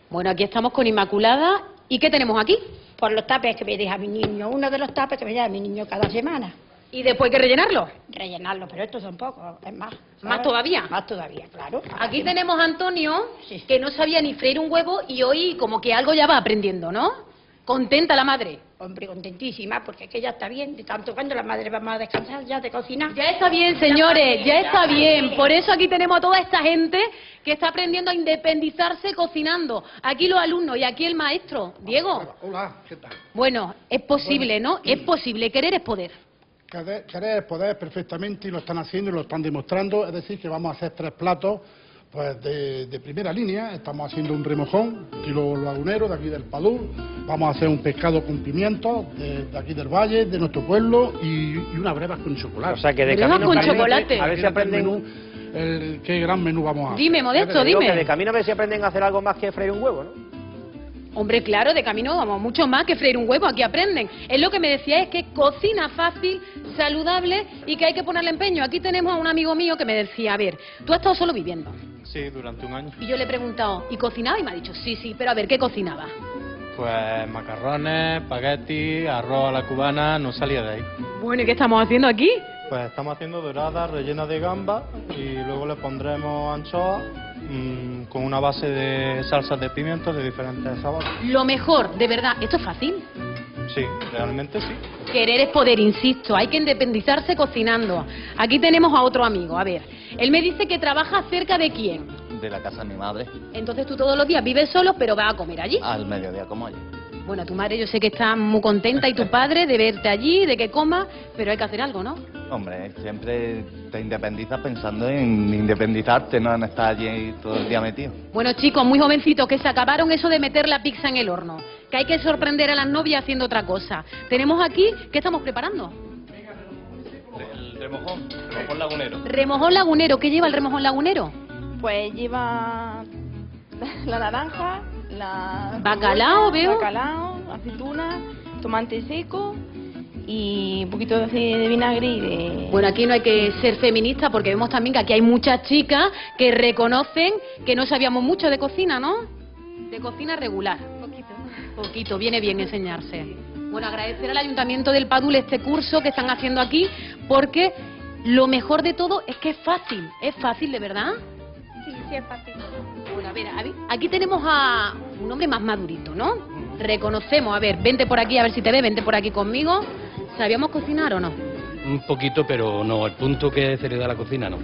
S9: Bueno, aquí estamos con Inmaculada. ¿Y qué tenemos aquí?
S32: Por los tapes que me deja mi niño, uno de los tapes que me deja mi niño cada semana.
S9: ¿Y después hay que rellenarlo?
S32: Rellenarlo, pero estos son pocos, es más.
S9: ¿Más todavía?
S32: Más todavía, claro.
S9: Aquí tenemos a Antonio, que no sabía ni freír un huevo y hoy como que algo ya va aprendiendo, ¿no? Contenta la madre.
S32: Hombre, contentísima, porque es que ya está bien, de tanto cuando la madre va a descansar ya de cocinar.
S9: Ya está bien, señores, ya está bien. Por eso aquí tenemos a toda esta gente que está aprendiendo a independizarse cocinando. Aquí los alumnos y aquí el maestro. Diego.
S30: Hola, ¿qué tal?
S9: Bueno, es posible, ¿no? Es posible. Querer es poder.
S30: Querer, querer es poder perfectamente y lo están haciendo y lo están demostrando. Es decir, que vamos a hacer tres platos pues de, de primera línea. Estamos haciendo un remojón, kilo lagunero de aquí del Padú. Vamos a hacer un pescado con pimientos de, de aquí del valle, de nuestro pueblo y, y unas brevas con chocolate.
S6: O sea, que de
S9: camino con chocolate.
S6: a ver si aprenden-
S30: menú, el- qué gran menú vamos a hacer.
S9: Dime, Modesto, dime.
S6: que de camino a ver si aprenden a hacer algo más que freír un huevo, ¿no?
S9: Hombre, claro, de camino vamos, mucho más que freír un huevo, aquí aprenden. Es lo que me decía, es que cocina fácil, saludable y que hay que ponerle empeño. Aquí tenemos a un amigo mío que me decía, a ver, tú has estado solo viviendo.
S49: Sí, durante un año.
S9: Y yo le he preguntado, ¿y cocinaba? Y me ha dicho, sí, sí, pero a ver, ¿qué cocinaba?
S49: Pues macarrones, espagueti, arroz a la cubana, no salía de ahí.
S9: Bueno, ¿y qué estamos haciendo aquí?
S49: Pues estamos haciendo doradas rellenas de gamba y luego le pondremos anchoas mm, con una base de salsas de pimientos de diferentes sabores.
S9: Lo mejor, de verdad, esto es fácil.
S49: Sí, realmente sí.
S9: Querer es poder, insisto, hay que independizarse cocinando. Aquí tenemos a otro amigo, a ver, él me dice que trabaja cerca de quién.
S50: De la casa de mi madre,
S9: Entonces tú todos los días vives solo, pero vas a comer allí.
S50: al mediodía como allí.
S9: Bueno, tu madre yo sé que está muy contenta y tu padre de verte allí, de que comas, pero hay que hacer algo, ¿no?
S50: Hombre, siempre te independizas pensando en independizarte, no en estar allí todo el día metido.
S9: Bueno, chicos, muy jovencitos, que se acabaron eso de meter la pizza en el horno. Que hay que sorprender a las novias haciendo otra cosa. Tenemos aquí, ¿qué estamos preparando?
S49: Remojón, remojón lagunero.
S9: Remojón lagunero. ¿Qué lleva el remojón lagunero?
S51: Pues lleva la naranja, la
S9: Bacalao, veo.
S51: bacalao, aceituna, tomate seco y un poquito de, de vinagre y de...
S9: Bueno, aquí no hay que ser feminista porque vemos también que aquí hay muchas chicas que reconocen que no sabíamos mucho de cocina, ¿no? De cocina regular. Poquito. Poquito, viene bien enseñarse. Bueno, agradecer al Ayuntamiento del Padul este curso que están haciendo aquí porque lo mejor de todo es que es fácil. Es fácil, de verdad.
S51: Sí, sí, es fácil.
S9: Bueno, a ver, a ver, aquí tenemos a un hombre más madurito, ¿no? Reconocemos, a ver, vente por aquí, a ver si te ve, vente por aquí conmigo. ¿Sabíamos cocinar o no?
S49: Un poquito, pero no, el punto que se le da a la cocina no.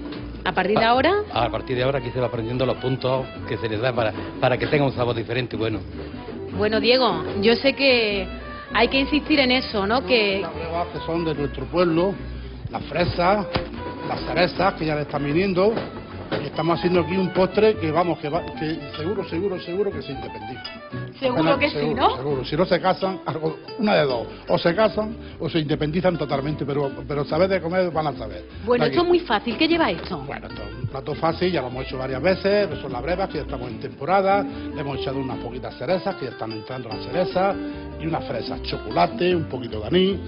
S9: A partir de ahora,
S49: A partir de ahora aquí se va aprendiendo los puntos que se les da para, para que tenga un sabor diferente y bueno.
S9: bueno, Diego, yo sé que hay que insistir en eso, ¿no? Que
S30: Las brevas que son de nuestro pueblo, las fresas, las cerezas que ya le están viniendo, estamos haciendo aquí un postre que vamos, que, va, que seguro, seguro, seguro que se independiza.
S9: Seguro que sí, ¿no?
S30: Seguro. Si no se casan, algo, una de dos. O se casan o se independizan totalmente, pero, pero saber de comer van a saber.
S9: Bueno, esto es muy fácil. ¿Qué lleva esto?
S30: Bueno, esto es un plato fácil, ya lo hemos hecho varias veces, son las brevas, que ya estamos en temporada, le hemos echado unas poquitas cerezas, que ya están entrando las cerezas, y unas fresas, chocolate, un poquito de anís.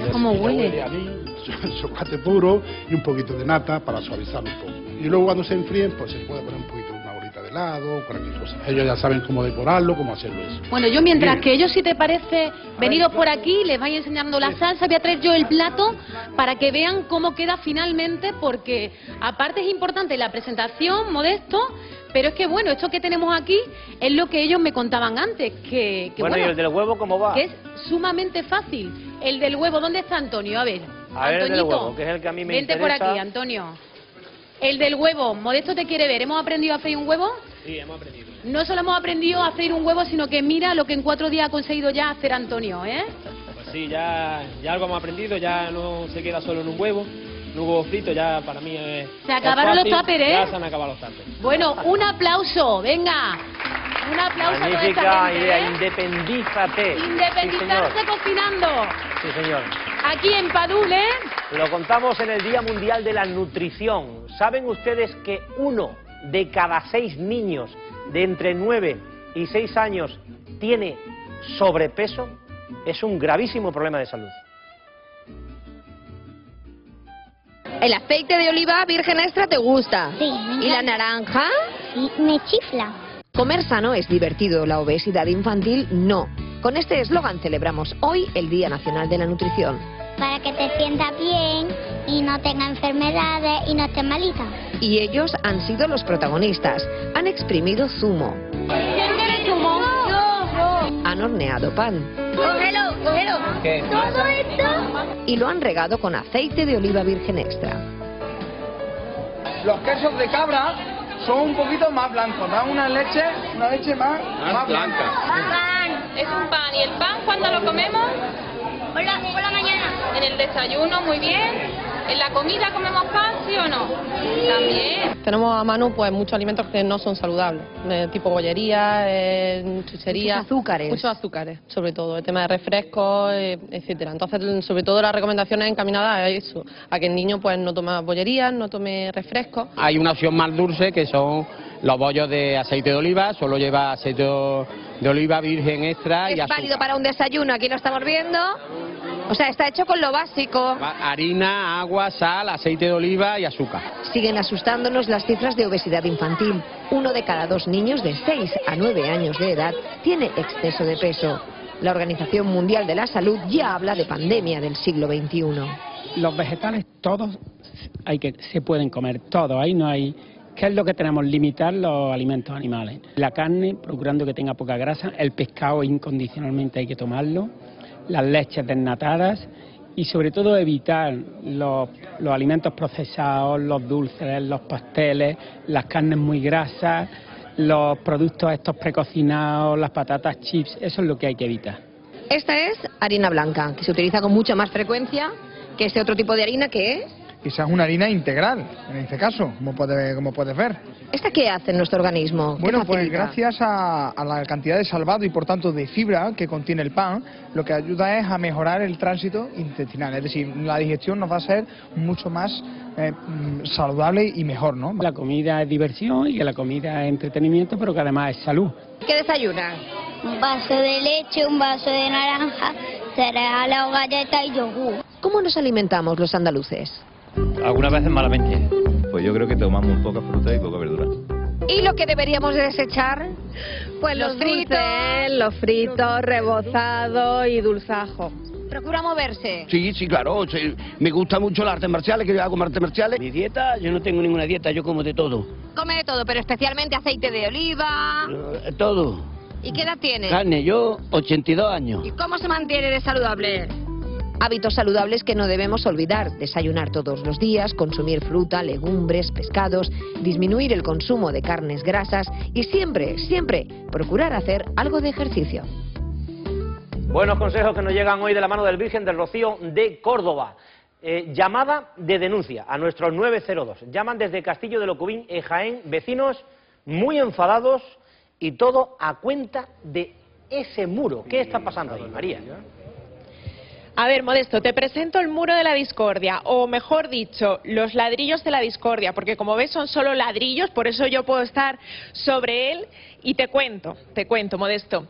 S9: Mira cómo
S30: ya
S9: huele.
S30: a anís, chocolate puro y un poquito de nata para suavizarlo un poco. Y luego cuando se enfríen, pues se puede poner un poquito de una bolita de helado, cualquier cosa. Ellos ya saben cómo decorarlo, cómo hacerlo eso.
S9: Bueno, yo mientras
S30: Bien.
S9: que ellos, si te parece, veniros por aquí, les vais enseñando la salsa, voy a traer yo el plato para que vean cómo queda finalmente, porque aparte es importante la presentación, modesto, pero es que bueno, esto que tenemos aquí es lo que ellos me contaban antes, que, que
S6: Bueno, ¿y el del huevo cómo va?
S9: que es sumamente fácil. El del huevo, ¿dónde está Antonio? A ver,
S6: A ver el del
S9: Antoñito,
S6: huevo, que es el que a mí me
S9: vente por aquí, Antonio. El del huevo, Modesto te quiere ver, ¿hemos aprendido a freír un huevo?
S52: Sí, hemos aprendido.
S9: No solo hemos aprendido a freír un huevo, sino que mira lo que en cuatro días ha conseguido ya hacer Antonio, ¿eh?
S52: Pues sí, ya, ya algo hemos aprendido, ya no se queda solo en un huevo, un huevo frito, ya para mí es.
S9: Se acabaron
S52: fácil,
S9: los tuppers, ¿eh?
S52: Ya se han acabado los tuppers.
S9: Bueno, un aplauso, venga. Un aplauso a toda
S6: Magnífica
S9: esta gente,
S6: idea,
S9: ¿eh?
S6: independízate. Sí,
S9: cocinando.
S6: Sí, señor.
S9: Aquí en Padul, ¿eh?
S6: Lo contamos en el Día Mundial de la Nutrición. ¿Saben ustedes que uno de cada seis niños de entre 9 y 6 años tiene sobrepeso? Es un gravísimo problema de salud.
S25: ¿El aceite de oliva virgen extra te gusta?
S53: Sí, me
S25: ¿Y la naranja?
S53: Sí, me chifla.
S38: Comer sano es divertido, la obesidad infantil no. Con este eslogan celebramos hoy el Día Nacional de la Nutrición.
S53: Para que te sientas bien y no tenga enfermedades y no estés malita.
S38: Y ellos han sido los protagonistas. Han exprimido zumo, han horneado pan
S53: Cógelo, cógelo.
S38: ¿Qué?
S53: Todo esto.
S38: y lo han regado con aceite de oliva virgen extra.
S54: Los quesos de cabra son un poquito más blancos, dan una leche, una leche más, más blanca.
S51: Es un pan. ¿Y el pan cuándo lo comemos?
S53: Por la, por la mañana.
S51: En el desayuno, muy bien. ¿En la comida comemos pan, sí o no? También.
S55: Tenemos a mano pues muchos alimentos que no son saludables, eh, tipo bollería, eh, chuchería.
S38: Muchos azúcares.
S55: Muchos azúcares, sobre todo, el tema de refrescos, eh, etcétera. Entonces, sobre todo las recomendaciones encaminadas a eso, a que el niño pues no tome bollerías, no tome refrescos.
S56: Hay una opción más dulce que son los bollos de aceite de oliva, solo lleva aceite de oliva virgen extra y
S38: Es válido para un desayuno, aquí lo estamos viendo. O sea, está hecho con lo básico.
S56: Harina, agua, sal, aceite de oliva y azúcar.
S38: Siguen asustándonos las cifras de obesidad infantil. Uno de cada dos niños de 6 a 9 años de edad tiene exceso de peso. La Organización Mundial de la Salud ya habla de pandemia del siglo XXI.
S57: Los vegetales todos hay que se pueden comer, todos, ahí no hay ¿Qué es lo que tenemos? Limitar los alimentos animales. La carne, procurando que tenga poca grasa, el pescado incondicionalmente hay que tomarlo, las leches desnatadas y sobre todo evitar los, los alimentos procesados, los dulces, los pasteles, las carnes muy grasas, los productos estos precocinados, las patatas chips, eso es lo que hay que evitar.
S38: Esta es harina blanca, que se utiliza con mucha más frecuencia que este otro tipo de harina que es.
S54: Esa es una harina integral, en este caso, como, puede, como puedes ver.
S38: ¿Esta qué hace en nuestro organismo? ¿Qué
S54: Bueno, pues gracias a, a la cantidad de salvado y por tanto de fibra que contiene el pan, lo que ayuda es a mejorar el tránsito intestinal. Es decir, la digestión nos va a ser mucho más eh, mm, saludable y mejor, ¿no?
S57: La comida es diversión y que la comida es entretenimiento, pero que además es salud.
S38: ¿Qué desayunas?
S53: Un vaso de leche, un vaso de naranja, cereales o galletas y yogur.
S38: ¿Cómo nos alimentamos los andaluces?
S58: Algunas veces malamente. Pues yo creo que tomamos poca fruta y poca verdura.
S38: ¿Y lo que deberíamos de desechar?
S55: Pues
S38: los
S55: los fritos, los fritos, rebozado y dulzajo.
S38: Procura moverse.
S59: Sí, sí, claro. sí. Me gusta mucho las artes marciales, que yo hago artes marciales. Mi dieta, yo no tengo ninguna dieta, yo como de todo.
S38: Come de todo, pero especialmente aceite de oliva.
S59: Eh, Todo.
S38: ¿Y qué edad tiene?
S59: Carne, yo 82 años.
S38: ¿Y cómo se mantiene de saludable? Hábitos saludables que no debemos olvidar. Desayunar todos los días, consumir fruta, legumbres, pescados, disminuir el consumo de carnes grasas y siempre, siempre procurar hacer algo de ejercicio.
S6: Buenos consejos que nos llegan hoy de la mano del Virgen del Rocío de Córdoba. Eh, llamada de denuncia a nuestro 902. Llaman desde Castillo de Locubín, en Jaén, vecinos muy enfadados y todo a cuenta de ese muro. ¿Qué está pasando ahí, María?
S60: A ver, Modesto, te presento el muro de la discordia, o mejor dicho, los ladrillos de la discordia, porque como ves son solo ladrillos, por eso yo puedo estar sobre él y te cuento, te cuento, Modesto.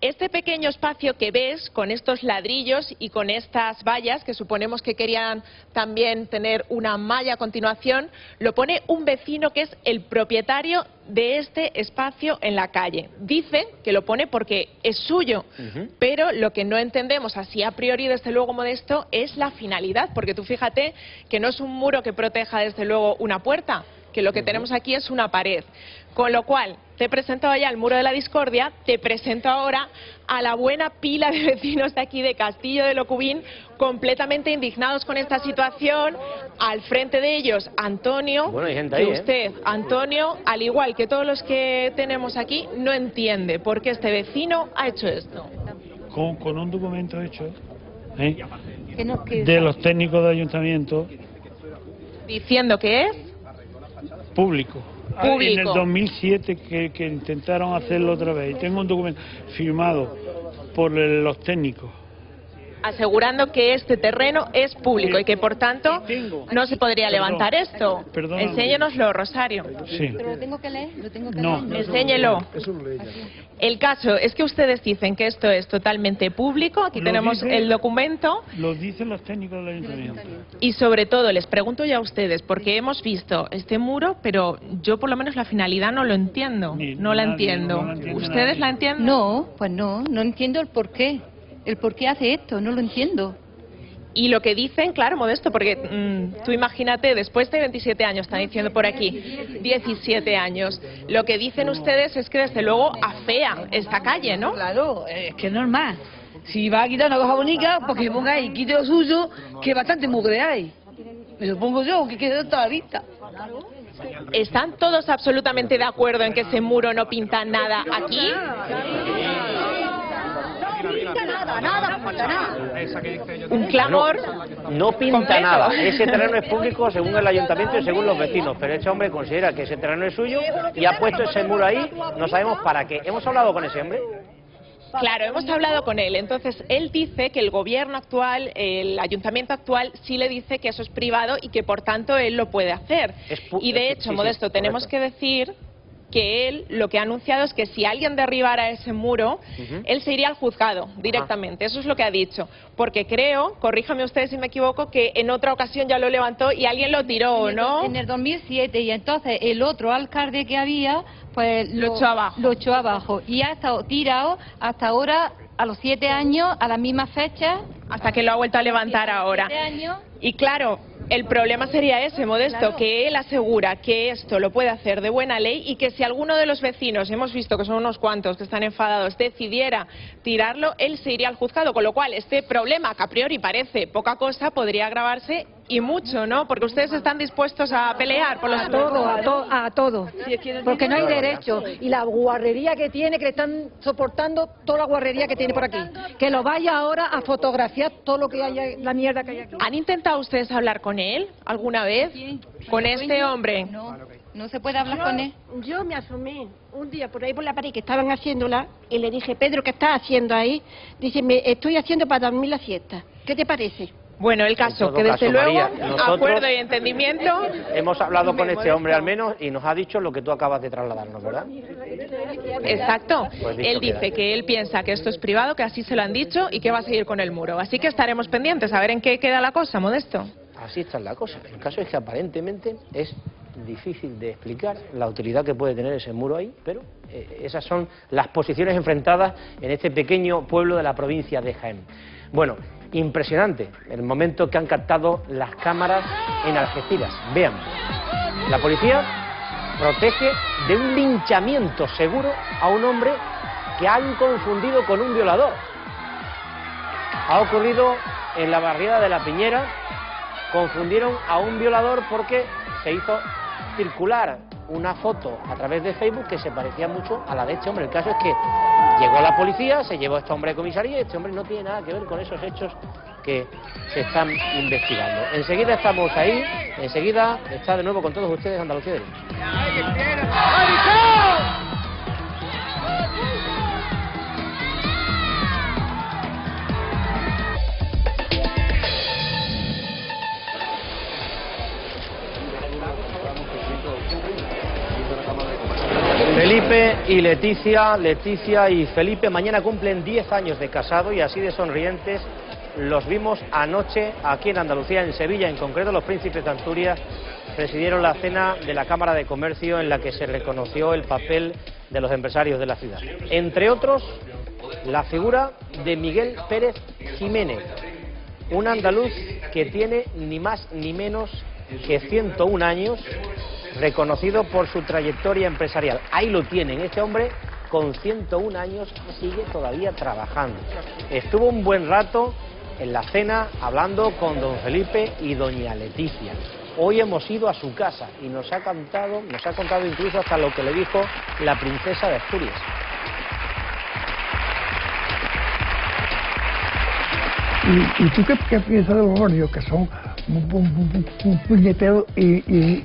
S60: Este pequeño espacio que ves con estos ladrillos y con estas vallas, que suponemos que querían también tener una malla a continuación, lo pone un vecino que es el propietario de este espacio en la calle. Dice que lo pone porque es suyo, pero lo que no entendemos así a priori, desde luego, Modesto, es la finalidad, porque tú fíjate que no es un muro que proteja, desde luego, una puerta, que lo que tenemos aquí es una pared. Con lo cual, te he presentado ya el muro de la discordia, te presento ahora a la buena pila de vecinos de aquí de Castillo de Locubín, completamente indignados con esta situación. Al frente de ellos, Antonio,
S6: Bueno, hay gente
S60: que
S6: ahí, ¿eh?
S60: usted, Antonio, al igual que todos los que tenemos aquí, no entiende por qué este vecino ha hecho esto.
S61: con, con un documento hecho ¿eh? De los técnicos del ayuntamiento
S60: Diciendo que es
S61: público. Ah, En el
S60: Público.
S61: 2007 que, que intentaron hacerlo otra vez. Y tengo un documento firmado por el- los técnicos.
S60: Asegurando que este terreno es público y que por tanto no se podría levantar esto.
S61: Perdóname.
S60: Enséñenoslo, Rosario.
S61: Sí.
S60: Pero lo tengo que leer, lo tengo
S61: que No. leer.
S60: Enséñelo. El caso es que ustedes dicen que esto es totalmente público. Aquí
S61: Lo
S60: tenemos
S61: dice-
S60: el documento.
S61: Lo dicen los técnicos del ayuntamiento.
S60: Y sobre todo, les pregunto ya a ustedes, porque hemos visto este muro, pero yo por lo menos la finalidad no lo entiendo. no la entiendo.
S62: no la entiende
S60: ¿Ustedes
S62: nadie.
S60: la entienden?
S62: No, pues no, no entiendo el por qué. El por qué hace esto, no lo entiendo.
S60: Y lo que dicen, claro, Modesto, porque mm, tú imagínate, después de 27 años, están diciendo por aquí, 17 años, lo que dicen ustedes es que desde luego afea esta calle, ¿no?
S62: Claro, es que es normal. Si va a quitar una cosa bonita, pues que ponga ahí, quite lo suyo, que bastante mugre hay. Me lo pongo yo, que quede toda la vista.
S60: ¿Están todos absolutamente de acuerdo en que ese muro no pinta nada aquí?
S62: Nada, nada, no pinta nada.
S60: Un clamor.
S6: No pinta
S60: completo.
S6: nada. Ese terreno es público según el ayuntamiento y según los vecinos. Pero este hombre considera que ese terreno es suyo y ha puesto ese muro ahí. No sabemos para qué. ¿Hemos hablado con ese hombre?
S60: Claro, hemos hablado con él. Entonces, él dice que el gobierno actual, el ayuntamiento actual, sí le dice que eso es privado y que por tanto él lo puede hacer. Y de
S6: sí,
S60: hecho,
S6: sí,
S60: Modesto, tenemos
S6: correcto.
S60: que decir que él lo que ha anunciado es que si alguien derribara ese muro, él se iría al juzgado directamente. Eso es lo que ha dicho. Porque creo, corríjame usted si me equivoco, que en otra ocasión ya lo levantó y alguien lo tiró, ¿no?
S62: En el 2007 y entonces el otro alcalde que había, pues
S60: Lo echó abajo.
S62: Lo echó abajo y ha estado tirado hasta ahora a los siete años, a la misma fecha.
S60: Hasta que lo ha vuelto a levantar ahora.
S62: Años.
S60: Y claro, el problema sería ese, Modesto,
S62: Claro.
S60: que él asegura que esto lo puede hacer de buena ley y que si alguno de los vecinos, hemos visto que son unos cuantos que están enfadados, decidiera tirarlo, él se iría al juzgado, con lo cual este problema, que a priori parece poca cosa, podría agravarse y mucho, ¿no? Porque ustedes están dispuestos a pelear por los
S62: A todo, a, to- a todo. Porque no hay derecho. Y la guarrería que tiene, que le están soportando toda la guarrería que tiene por aquí. Que lo vaya ahora a fotografiar todo lo que haya, la mierda que hay aquí.
S60: ¿Han intentado ustedes hablar con él alguna vez? Con este hombre.
S62: No se puede hablar con él.
S63: Yo me asomé un día por ahí por la pared que estaban haciéndola y le dije, Pedro, ¿qué estás haciendo ahí? Dice, me estoy haciendo para dormir la siesta. ¿Qué te parece?
S60: Bueno, el caso, que desde
S6: caso,
S60: luego,
S6: María,
S60: acuerdo y entendimiento.
S6: Hemos hablado con este hombre al menos y nos ha dicho lo que tú acabas de trasladarnos, ¿verdad?
S60: Exacto.
S6: Pues
S60: él
S6: queda.
S60: dice que él piensa que esto es privado, que así se lo han dicho y que va a seguir con el muro. Así que estaremos pendientes a ver en qué queda la cosa, Modesto.
S6: Así está la cosa. El caso es que aparentemente es difícil de explicar la utilidad que puede tener ese muro ahí, pero eh, esas son las posiciones enfrentadas en este pequeño pueblo de la provincia de Jaén. Bueno, impresionante el momento que han captado las cámaras en Algeciras. Vean, la policía protege de un linchamiento seguro a un hombre que han confundido con un violador. Ha ocurrido en la barriada de la Piñera, confundieron a un violador porque se hizo circular una foto a través de Facebook que se parecía mucho a la de este hombre. El caso es que llegó la policía, se llevó a este hombre de comisaría y este hombre no tiene nada que ver con esos hechos que se están investigando. Enseguida estamos ahí, enseguida está de nuevo con todos ustedes Andalucía Felipe y Leticia, Leticia y Felipe mañana cumplen 10 años de casado y así de sonrientes los vimos anoche aquí en Andalucía, en Sevilla, en concreto los príncipes de Asturias presidieron la cena de la Cámara de Comercio en la que se reconoció el papel de los empresarios de la ciudad. Entre otros, la figura de Miguel Pérez Jiménez, un andaluz que tiene ni más ni menos que 101 años, reconocido por su trayectoria empresarial. Ahí lo tienen, este hombre con 101 años sigue todavía trabajando. Estuvo un buen rato en la cena hablando con don Felipe y doña Leticia. Hoy hemos ido a su casa y nos ha contado, nos ha contado incluso hasta lo que le dijo la princesa de Asturias.
S64: ¿Y, tú qué, piensas de los que son un, puñetero y,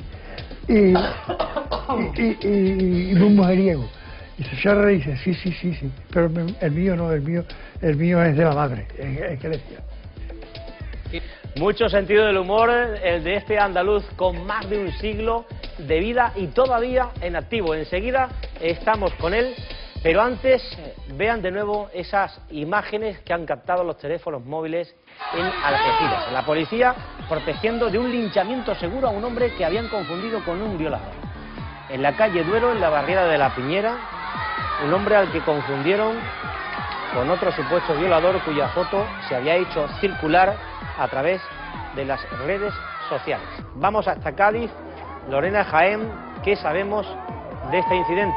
S64: y, y, y, y- y un mujeriego? Y se cierra y dice, sí, sí, sí, sí, pero el mío no, el mío, el mío es de la madre, en, en Grecia.
S6: Mucho sentido del humor, el de este andaluz con más de un siglo de vida y todavía en activo. Enseguida estamos con él, pero antes eh, vean de nuevo esas imágenes que han captado los teléfonos móviles en Algeciras. La policía protegiendo de un linchamiento seguro a un hombre que habían confundido con un violador. En la calle Duero, en la barriera de la Piñera, un hombre al que confundieron con otro supuesto violador cuya foto se había hecho circular a través de las redes sociales. Vamos hasta Cádiz. Lorena Jaén, ¿qué sabemos de este incidente?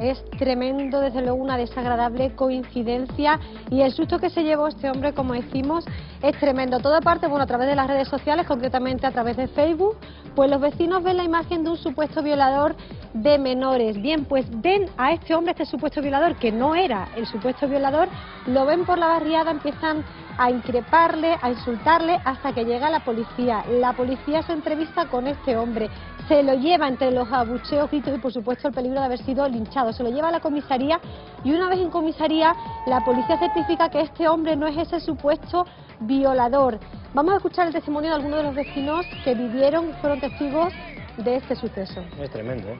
S7: Es tremendo, desde luego una desagradable coincidencia y el susto que se llevó este hombre, como decimos, es tremendo. Todo parte, bueno, a través de las redes sociales, concretamente a través de Facebook, pues los vecinos ven la imagen de un supuesto violador de menores. Bien, pues ven a este hombre, este supuesto violador, que no era el supuesto violador, lo ven por la barriada, empiezan a increparle, a insultarle, hasta que llega la policía. La policía se entrevista con este hombre, se lo lleva entre los abucheos, gritos y por supuesto el peligro de haber sido linchado. Se lo lleva a la comisaría y una vez en comisaría la policía certifica que este hombre no es ese supuesto violador. Vamos a escuchar el testimonio de algunos de los vecinos que vivieron, fueron testigos de este suceso.
S6: Es tremendo, ¿eh?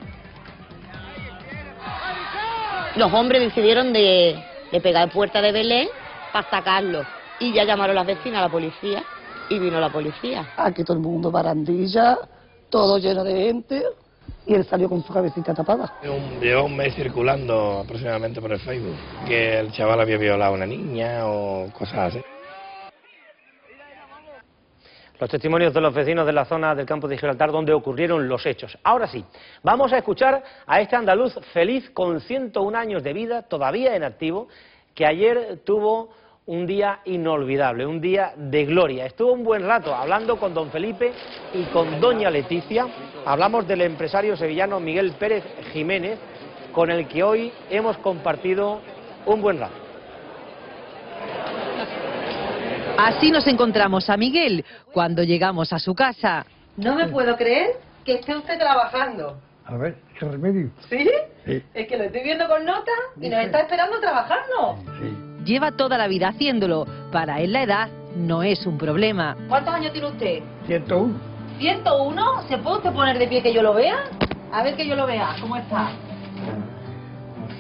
S65: Los hombres decidieron de, de pegar puerta de Belén para sacarlo. Y ya llamaron las vecinas a la policía y vino la policía.
S66: Aquí todo el mundo barandilla, todo lleno de gente, y él salió con su cabecita tapada.
S30: Lleva un mes circulando aproximadamente por el Facebook que el chaval había violado a una niña o cosas así.
S6: Los testimonios de los vecinos de la zona del campo de Gibraltar donde ocurrieron los hechos. Ahora sí, vamos a escuchar a este andaluz feliz con 101 años de vida, todavía en activo, que ayer tuvo un día inolvidable, un día de gloria. Estuvo un buen rato hablando con don Felipe y con doña Leticia. Hablamos del empresario sevillano Miguel Pérez Jiménez, con el que hoy hemos compartido un buen rato.
S67: Así nos encontramos a Miguel cuando llegamos a su casa.
S39: No me puedo creer que esté usted trabajando.
S64: A ver, ¿qué remedio?
S39: ¿Sí?
S64: Sí.
S39: Es que lo estoy viendo con nota y nos está esperando trabajarnos.
S67: Lleva toda la vida haciéndolo. Para él la edad no es un problema.
S39: ¿Cuántos años tiene usted?
S64: 101.
S39: ¿101? ¿Se puede usted poner de pie que yo lo vea? A ver que yo lo vea. ¿Cómo está?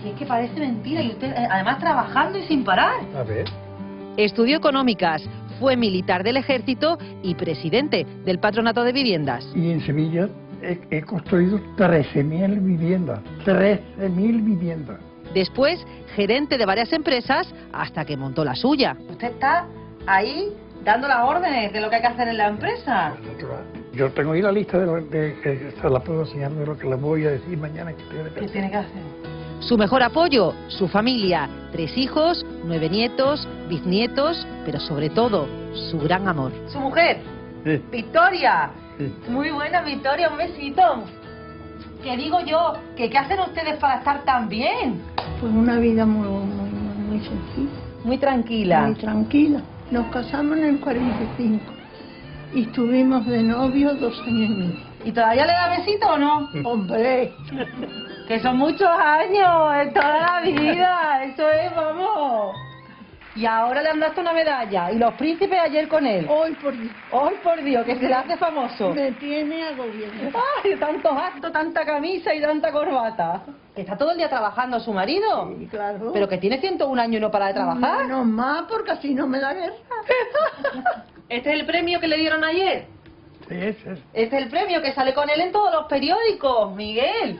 S39: Si es que parece mentira y usted eh, además trabajando y sin parar.
S64: A ver.
S67: Estudió económicas, fue militar del ejército y presidente del patronato de viviendas.
S64: Y en Sevilla he, he construido 13.000 viviendas. 13.000 viviendas.
S67: Después, gerente de varias empresas hasta que montó la suya.
S39: Usted está ahí dando las órdenes de lo que hay que hacer en la empresa.
S64: Yo tengo ahí la lista de, lo, de que se la puedo enseñar de lo que les voy a decir mañana que tiene que
S39: ¿Qué tiene que hacer?
S67: Su mejor apoyo, su familia, tres hijos, nueve nietos, bisnietos, pero sobre todo, su gran amor.
S39: Su mujer,
S64: Sí.
S39: Victoria. Muy buena, Victoria, un besito. Que digo yo, que qué hacen ustedes para estar tan bien.
S66: Pues una vida muy, muy, muy, muy sencilla.
S39: Muy tranquila.
S66: Muy tranquila.
S68: Nos casamos en el 45 y estuvimos de novios dos años y medio.
S39: ¿Y todavía le da besito o no?
S68: Hombre,
S39: Que son muchos años, es toda la vida, eso es, vamos. Y ahora le han dado una medalla. ¿Y los príncipes ayer con él?
S68: Hoy por Dios.
S39: Hoy por Dios, que se le hace famoso.
S68: me tiene agobiado.
S39: ¡Ay, tantos actos, tanta camisa y tanta corbata! Que está todo el día trabajando su marido.
S68: Sí, claro.
S39: Pero que tiene 101 años y no para de trabajar.
S68: No más, porque así no me da guerra.
S39: ¿Este es el premio que le dieron ayer?
S64: Sí, ese es.
S39: Este es el premio que sale con él en todos los periódicos, Miguel.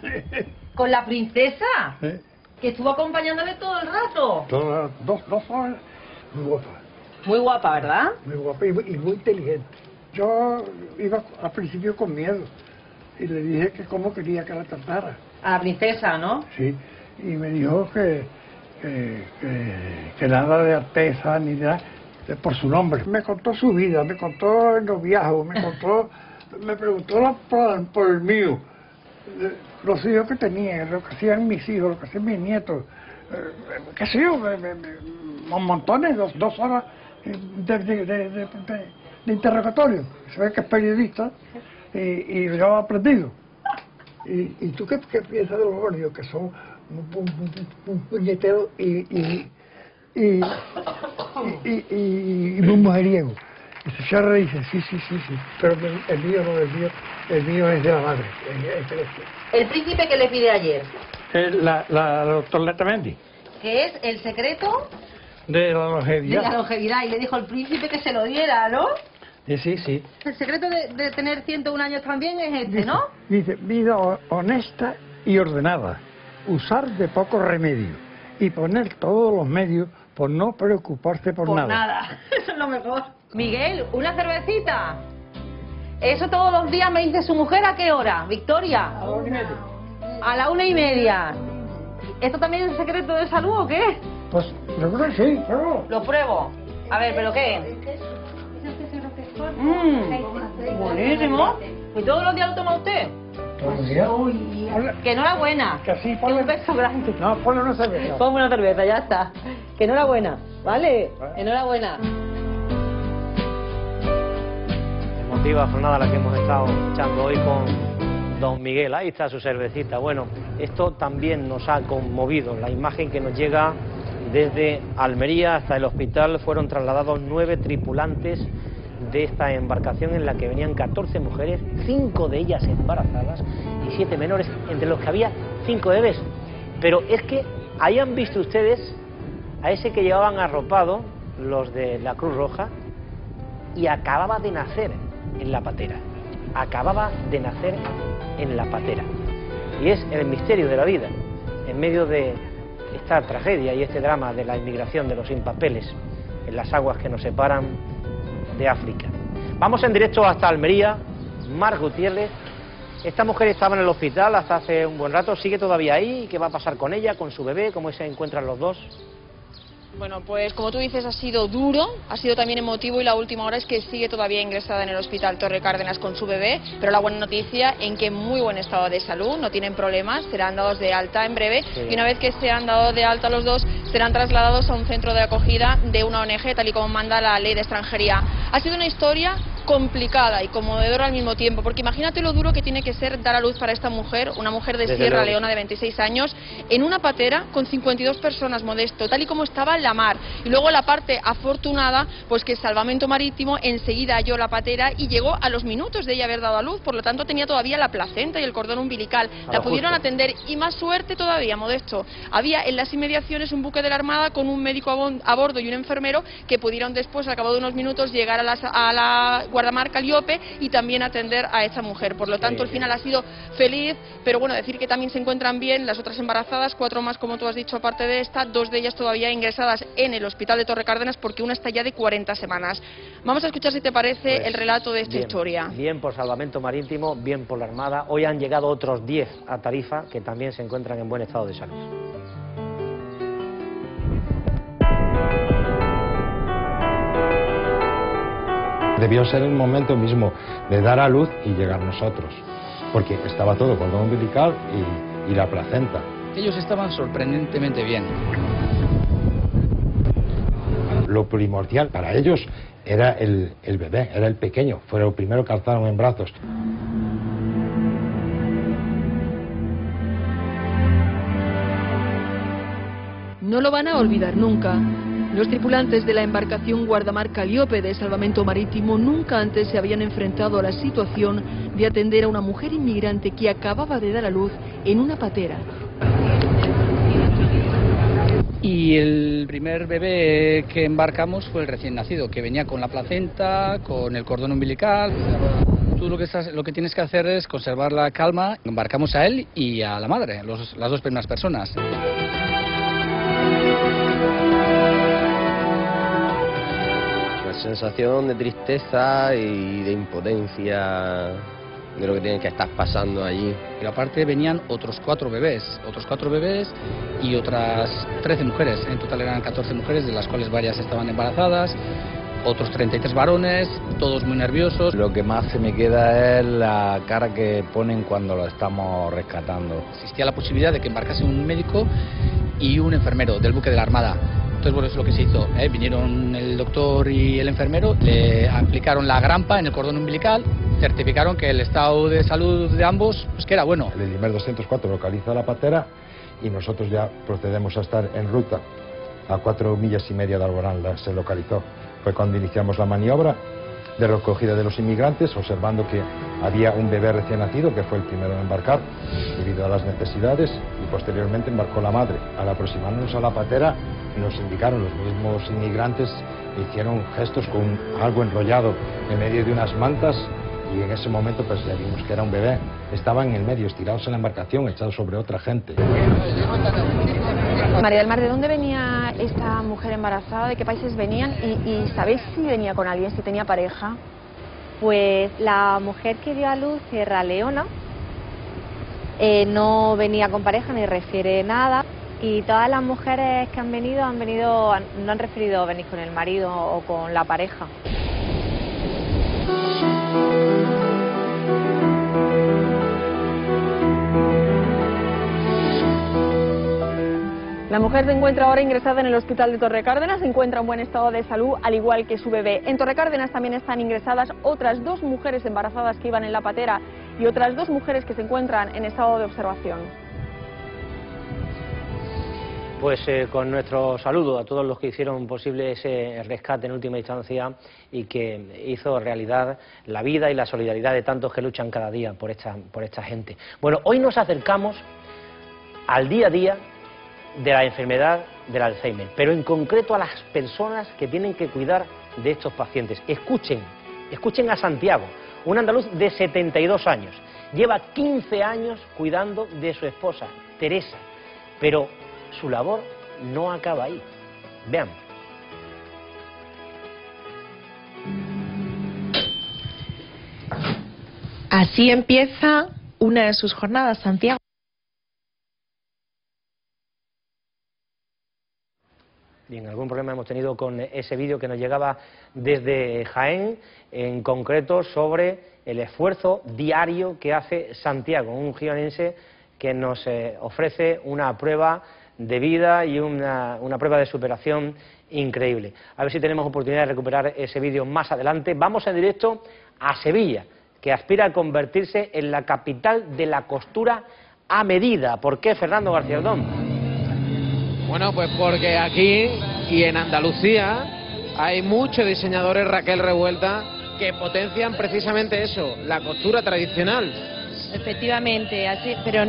S39: Con la princesa,
S64: Sí.
S39: Que estuvo acompañándole todo el rato.
S64: Todas, dos, dos son muy guapas,
S39: Muy guapa, ¿verdad?
S64: muy guapas y, muy- y muy inteligentes. Yo iba al principio con miedo y le dije que cómo quería que la tratara.
S39: A la princesa, ¿no?
S64: Sí, y me dijo que, que, que- que nada de Alteza ni nada, por su nombre. Me contó su vida, me contó el noviazgo, me contó, me preguntó por, por el mío, los hijos que tenía, lo que hacían mis hijos, lo que hacían mis nietos, eh, qué sé yo, montones, dos, dos horas de, interrogatorio. Se ve que es periodista y, y lo he aprendido. ¿Y, y tú qué, piensas de los gordios que son un, un, un- un puñetero y, y, y, y, y, y- y muy mujeriego? Y se cierra y dice, sí, sí, sí, sí, pero el, mío no, el mío, el mío es de la madre. el- el- el-
S39: El príncipe que le pide ayer,
S64: el- la, la, la doctora Letamendi,
S39: que es el secreto
S64: de la
S39: de la
S64: longevidad.
S39: longevidad. Y le dijo el príncipe que se lo diera, ¿no?
S64: Sí, sí, sí.
S39: El secreto de, de tener 101 años también es este, ¿no?
S64: Dice, vida ho- honesta y ordenada, usar de poco remedio y poner todos los medios por no preocuparse por,
S39: Por
S64: nada.
S39: nada. Eso es lo mejor. Miguel, ¿una cervecita? Eso todos los días me dice su mujer a qué hora, Victoria. A la una y media. A la una y media. ¿Esto también es secreto de salud o qué?
S64: Pues yo creo que sí, pero...
S39: Lo pruebo. A ver, ¿pero qué? Mmm, buenísimo. ¿Y todos los días lo toma usted?
S64: Todos los días.
S39: Que enhorabuena.
S64: Que sí,
S39: Que un beso grande.
S64: No, ponle una cerveza.
S39: Ponme una cerveza, ya está. Que enhorabuena, ¿vale? Enhorabuena.
S6: Emotiva jornada la que hemos estado echando hoy con don Miguel. Ahí está su cervecita. Bueno, esto también nos ha conmovido. La imagen que nos llega desde Almería hasta el hospital fueron trasladados nueve tripulantes de esta embarcación en la que venían 14 mujeres, cinco de ellas embarazadas y siete menores, entre los que había cinco bebés. Pero es que ahí han visto ustedes a ese que llevaban arropado los de la Cruz Roja y acababa de nacer en la patera. Acababa de nacer en la patera. Y es el misterio de la vida, en medio de esta tragedia y este drama de la inmigración de los sin papeles en las aguas que nos separan de África. Vamos en directo hasta Almería. Mar Gutiérrez. Esta mujer estaba en el hospital hasta hace un buen rato. ¿Sigue todavía ahí? ¿Qué va a pasar con ella, con su bebé? ¿Cómo se encuentran los dos?
S37: Bueno, pues como tú dices, ha sido duro, ha sido también emotivo y la última hora es que sigue todavía ingresada en el hospital Torre Cárdenas con su bebé, pero la buena noticia en que en muy buen estado de salud, no tienen problemas, serán dados de alta en breve
S66: Sí.
S37: y una vez que sean dados de alta los dos, serán trasladados a un centro de acogida de una ONG, tal y como manda la ley de extranjería. Ha sido una historia complicada y conmovedora al mismo tiempo, porque imagínate lo duro que tiene que ser dar a luz para esta mujer, una mujer de
S66: Desde
S37: Sierra
S66: luego.
S37: Leona de 26 años, en una patera con 52 personas modesto, tal y como estaba la mar. Y luego la parte afortunada, pues que Salvamento Marítimo enseguida halló la patera y llegó a los minutos de ella haber dado a luz, por lo tanto tenía todavía la placenta y el cordón umbilical.
S66: A
S37: La pudieron
S66: justo.
S37: atender y más suerte todavía, Modesto. Había en las inmediaciones un buque de la Armada con un médico a bordo y un enfermero que pudieron después, al cabo de unos minutos, llegar a la, a la guardamar Caliope y también atender a esta mujer. Por lo tanto, el final ha sido feliz, pero bueno, decir que también se encuentran bien las otras embarazadas, cuatro más, como tú has dicho, aparte de esta, dos de ellas todavía ingresadas en el hospital de Torre Cárdenas porque una está ya de 40 semanas. Vamos a escuchar, si te parece,
S6: Pues,
S37: el relato de esta
S6: bien,
S37: historia.
S6: Bien por Salvamento Marítimo, bien por la Armada. Hoy han llegado otros 10 a Tarifa que también se encuentran en buen estado de salud.
S69: Debió ser el momento mismo de dar a luz y llegar nosotros, porque estaba todo cordón umbilical y, y la placenta.
S41: Ellos estaban sorprendentemente bien.
S69: lo primordial para ellos era el, el bebé, era el pequeño, fue lo primero que alzaron en brazos.
S66: No lo van a olvidar nunca. Los tripulantes de la embarcación guardamar Caliope de salvamento marítimo nunca antes se habían enfrentado a la situación de atender a una mujer inmigrante que acababa de dar a luz en una patera.
S41: Y el primer bebé que embarcamos fue el recién nacido, que venía con la placenta, con el cordón umbilical. Tú lo que, tienes que hacer es conservar la calma. Embarcamos a él y a la madre, las dos primeras personas.
S30: Sensación de tristeza y de impotencia de lo que tiene que estar pasando allí.
S41: Y aparte venían otros cuatro bebés, otros cuatro bebés y otras 13 mujeres. En total eran 14 mujeres, de las cuales varias estaban embarazadas, otros 33 varones, todos muy nerviosos.
S70: Lo que más se me queda es la cara que ponen cuando lo estamos rescatando.
S41: Existía la posibilidad de que embarcase un médico y un enfermero del buque de la Armada. Entonces, bueno, eso es lo que se hizo. ¿eh? Vinieron el doctor y el enfermero, le aplicaron la grampa en el cordón umbilical, certificaron que el estado de salud de ambos pues, que era bueno.
S69: El Elimer 204 localiza la patera y nosotros ya procedemos a estar en ruta. A cuatro millas y media de Alborán se localizó. Fue cuando iniciamos la maniobra de recogida de los inmigrantes, observando que había un bebé recién nacido, que fue el primero en embarcar, debido a las necesidades, y posteriormente embarcó la madre. Al aproximarnos a la patera, nos indicaron los mismos inmigrantes, hicieron gestos con algo enrollado en medio de unas mantas, y en ese momento pues ya vimos que era un bebé. Estaba en el medio, estirados en la embarcación, echados sobre otra gente.
S37: María del Mar, ¿de dónde venía esta mujer embarazada? ¿De qué países venían? ¿Y, y sabéis si venía con alguien, si tenía pareja?
S71: Pues la mujer que dio a luz, Sierra Leona, eh, no venía con pareja ni refiere nada. Y todas las mujeres que han venido han venido, no han referido venir con el marido o con la pareja.
S37: La mujer se encuentra ahora ingresada en el hospital de Torrecárdenas, se encuentra en buen estado de salud, al igual que su bebé. En Torrecárdenas también están ingresadas otras dos mujeres embarazadas que iban en la patera y otras dos mujeres que se encuentran en estado de observación.
S6: Pues eh, con nuestro saludo a todos los que hicieron posible ese rescate en última instancia y que hizo realidad la vida y la solidaridad de tantos que luchan cada día por esta, por esta gente. Bueno, hoy nos acercamos al día a día de la enfermedad del Alzheimer, pero en concreto a las personas que tienen que cuidar de estos pacientes. Escuchen, escuchen a Santiago, un andaluz de 72 años. Lleva 15 años cuidando de su esposa, Teresa, pero su labor no acaba ahí. Vean.
S60: Así empieza una de sus jornadas, Santiago.
S6: Bien, algún problema hemos tenido con ese vídeo que nos llegaba desde Jaén, en concreto sobre el esfuerzo diario que hace Santiago, un gionense que nos eh, ofrece una prueba de vida y una, una prueba de superación increíble. A ver si tenemos oportunidad de recuperar ese vídeo más adelante. Vamos en directo a Sevilla, que aspira a convertirse en la capital de la costura a medida. ¿Por qué, Fernando García Ordón?
S10: Bueno, pues porque aquí y en Andalucía hay muchos diseñadores, Raquel Revuelta, que potencian precisamente eso, la costura tradicional.
S72: Efectivamente, así- pero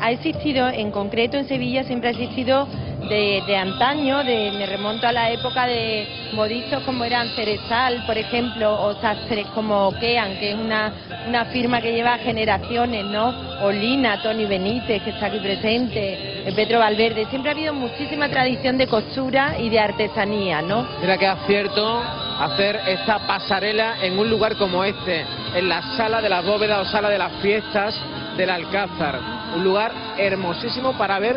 S72: ha existido, en concreto en Sevilla siempre ha existido de, de antaño, de, me remonto a la época de modistas como eran Cerezal, por ejemplo, o sastres como Kean, que es una, una firma que lleva generaciones, ¿no? O Lina, Tony Benítez, que está aquí presente, Pedro Valverde. Siempre ha habido muchísima tradición de costura y de artesanía, ¿no?
S10: Mira qué acierto hacer esta pasarela en un lugar como este, en la sala de las bóvedas o sala de las fiestas del Alcázar. Un lugar hermosísimo para ver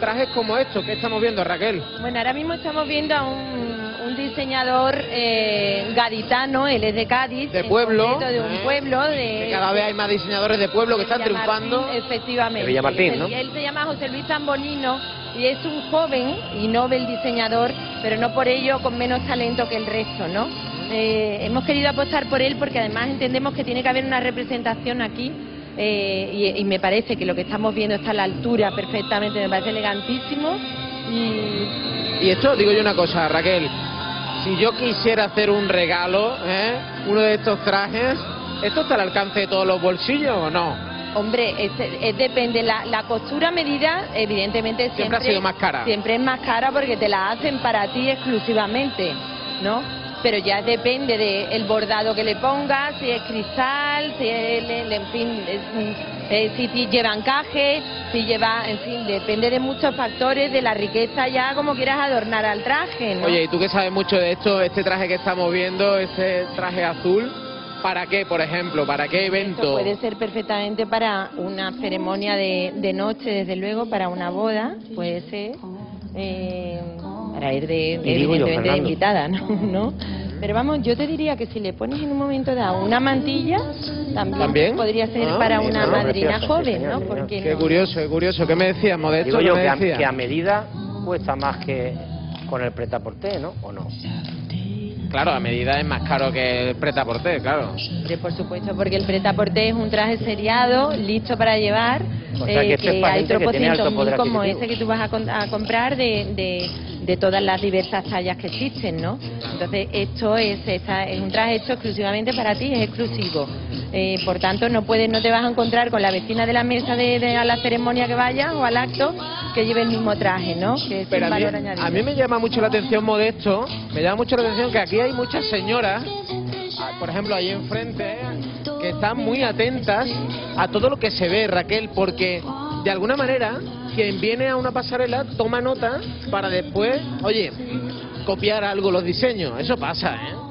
S10: trajes como estos que estamos viendo, Raquel.
S72: Bueno, ahora mismo estamos viendo a un, un diseñador eh, gaditano, él es de Cádiz.
S10: De
S72: en
S10: pueblo,
S72: De un
S10: ¿eh?
S72: pueblo. De,
S10: Que cada vez hay más diseñadores de pueblo que están
S72: Villamartín,
S10: triunfando.
S72: Efectivamente.
S10: De Villamartín,
S72: Él-
S10: ¿no?
S72: Él se llama José Luis Zambonino y es un joven y novel diseñador pero no por ello con menos talento que el resto, ¿no? Eh, hemos querido apostar por él porque además entendemos que tiene que haber una representación aquí eh, y, y me parece que lo que estamos viendo está a la altura perfectamente, me parece elegantísimo y
S73: Y esto, digo yo una cosa, Raquel, si yo quisiera hacer un regalo, ¿eh? uno de estos trajes, ¿esto está al alcance de todos los bolsillos o no?
S72: Hombre, es, es depende, la, la costura medida, evidentemente siempre,
S73: Siempre ha sido más cara.
S72: Siempre es más cara porque te la hacen para ti exclusivamente, ¿no? Pero ya depende del bordado que le pongas, si es cristal, si es, en fin, es- eh, si lleva encaje, si lleva, en fin, depende de muchos factores, de la riqueza ya como quieras adornar al traje, ¿no?
S73: Oye, y tú que sabes mucho de esto, este traje que estamos viendo, este traje azul, ¿para qué, por ejemplo? ¿Para qué
S72: Esto
S73: evento?
S72: puede ser perfectamente para una ceremonia de, de noche, desde luego, para una boda, puede ser, eh, para ir de, evidentemente de invitada, ¿no? ¿no? Pero vamos, yo te diría que si le pones en un momento dado una mantilla, también,
S73: ¿También?
S72: podría ser
S73: Ah,
S72: para una
S73: no,
S72: madrina
S6: precioso,
S72: joven, ¿no? ¿Por qué
S73: Qué
S72: no?
S73: curioso, qué curioso. ¿Qué me decías, Modesto?
S6: Digo
S73: ¿Qué
S6: yo
S73: me
S6: que a, que a medida cuesta más que con el pretaporté, ¿no? ¿O no?
S73: Claro, a medida es más caro que el preta porter, claro.
S72: Hombre, por supuesto, porque el pretaporté es un traje seriado, listo para llevar,
S6: O sea, que
S72: eh,
S6: esto es
S72: que hay como ese que tú vas a, con- a comprar de, de, de todas las diversas tallas que existen, ¿no? Entonces, esto es, es un traje hecho exclusivamente para ti, es exclusivo. Eh, por tanto, no puedes, no te vas a encontrar con la vecina de la mesa de, de- a la ceremonia que vaya o al acto que lleve el mismo traje, ¿no? Que es
S73: Pero a mí,
S72: valor añadido.
S73: a mí me llama mucho la atención, Modesto, me llama mucho la atención que aquí hay muchas señoras, ah, por ejemplo, ahí enfrente, que están muy atentas a todo lo que se ve, Raquel, porque de alguna manera quien viene a una pasarela toma nota para después, oye, copiar algo los diseños. Eso pasa, ¿eh?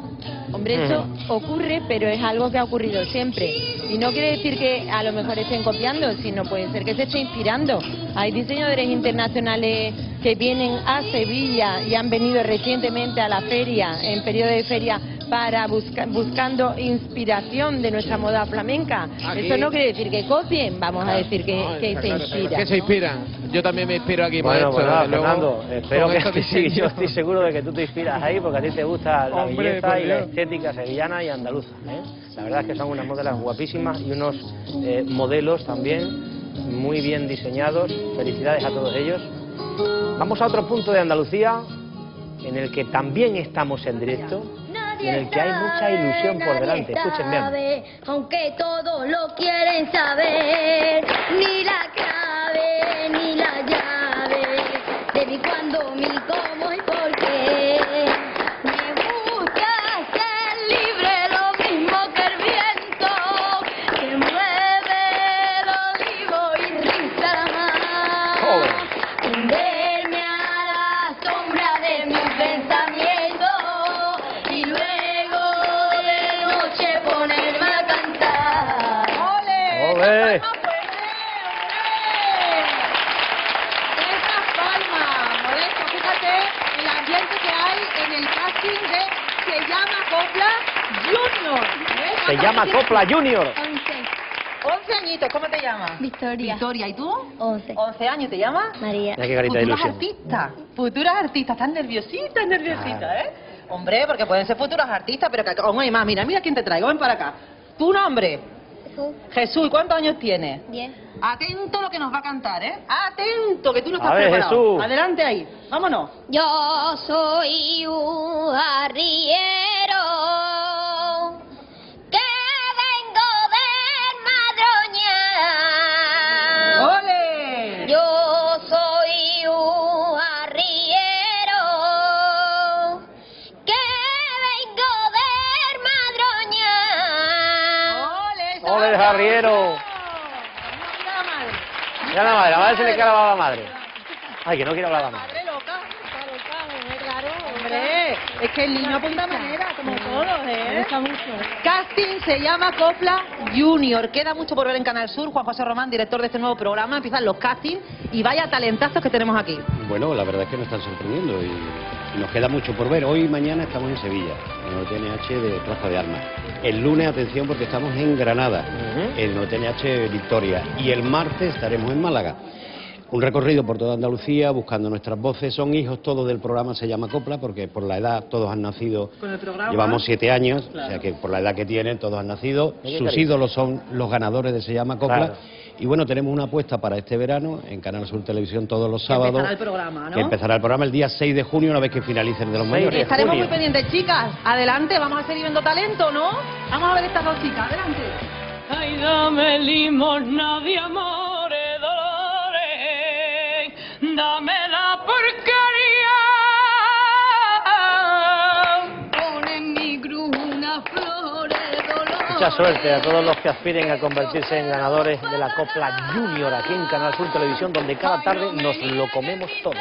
S72: Hombre, eso ocurre, pero es algo que ha ocurrido siempre. Y no quiere decir que a lo mejor estén copiando, sino puede ser que se esté inspirando. Hay diseñadores internacionales que vienen a Sevilla y han venido recientemente a la feria, en periodo de feria, para buscar buscando inspiración de nuestra moda flamenca.
S73: Aquí-
S72: Eso no quiere decir que copien, vamos a decir que,
S73: No,
S72: que
S73: está
S72: se
S73: claro,
S72: inspiran.
S73: Que se inspiran. Yo también me inspiro aquí,
S6: Bueno, pues nada,
S73: desde luego,
S6: Fernando, espero que
S73: estos
S6: sí, yo estoy seguro de que tú te inspiras ahí porque a ti te gusta la
S73: Hombre,
S6: belleza y la estética sevillana y andaluza. ¿eh? La verdad es que son unas modelos guapísimas y unos eh, modelos también muy bien diseñados. Felicidades a todos ellos. Vamos a otro punto de Andalucía en el que también estamos en directo en el que hay mucha ilusión por delante. Escuchen,
S74: sabe, aunque todos lo quieren saber, ni la clave, ni
S75: Junior.
S6: Se llama Copla Junior.
S39: 11 añitos, ¿cómo te llamas?
S74: Victoria.
S39: Victoria, ¿y tú?
S74: 11.
S39: 11 años, ¿te llamas?
S74: María.
S6: Mira qué carita de
S39: Futuras
S6: ilusión.
S39: artistas, futuras artistas, están nerviositas, nerviositas, ¿eh? Hombre, porque pueden ser futuras artistas, pero que aún hay más. Mira, mira quién te traigo, ven para acá. ¿Tu nombre? Jesús, ¿y cuántos años tienes?
S74: Bien.
S39: Atento a lo que nos va a cantar, ¿eh? Atento, que tú no estás
S6: A ver,
S39: preparado.
S6: Jesús.
S39: Adelante ahí, vámonos.
S74: Yo soy un arriero Madroñal.
S39: ¡Ole,
S6: Jarriero! Mira la madre, la madre se le queda la la madre. Ay, que no quiere hablar la madre.
S39: Hombre, es que el niño apunta manera, como todos, ¿eh? Casting se llama Copla Junior. Queda mucho por ver en Canal Sur. Juan José Román, director de este nuevo programa. Empiezan los castings y vaya talentazos que tenemos aquí.
S76: Bueno, la verdad es que nos están sorprendiendo y nos queda mucho por ver. Hoy y mañana estamos en Sevilla, en el OTNH de Plaza de Armas. El lunes, atención, porque estamos en Granada, en el OTNH Victoria. Y el martes estaremos en Málaga. un recorrido por toda Andalucía buscando nuestras voces. Son hijos todos del programa Se llama Copla, porque por la edad todos han nacido.
S39: Con el programa.
S76: Llevamos siete años,
S39: Claro.
S76: o sea que por la edad que tienen todos han nacido. Sus ídolos son los ganadores de Se llama Copla.
S6: Claro.
S76: Y bueno, tenemos una apuesta para este verano en Canal Sur Televisión todos los sábados.
S39: Empezará el programa, ¿no?
S76: Que empezará el programa el día 6 de junio, una vez que finalicen de los mayores.
S39: Estaremos muy pendientes, chicas. Adelante, vamos a seguir viendo talento, ¿no? Vamos a ver estas dos chicas, adelante.
S77: Ay, dame limosna de amores, dolores, dame
S6: Mucha suerte a todos los que aspiren a convertirse en ganadores de la Copla Junior aquí en Canal Sur Televisión, donde cada tarde nos lo comemos todo.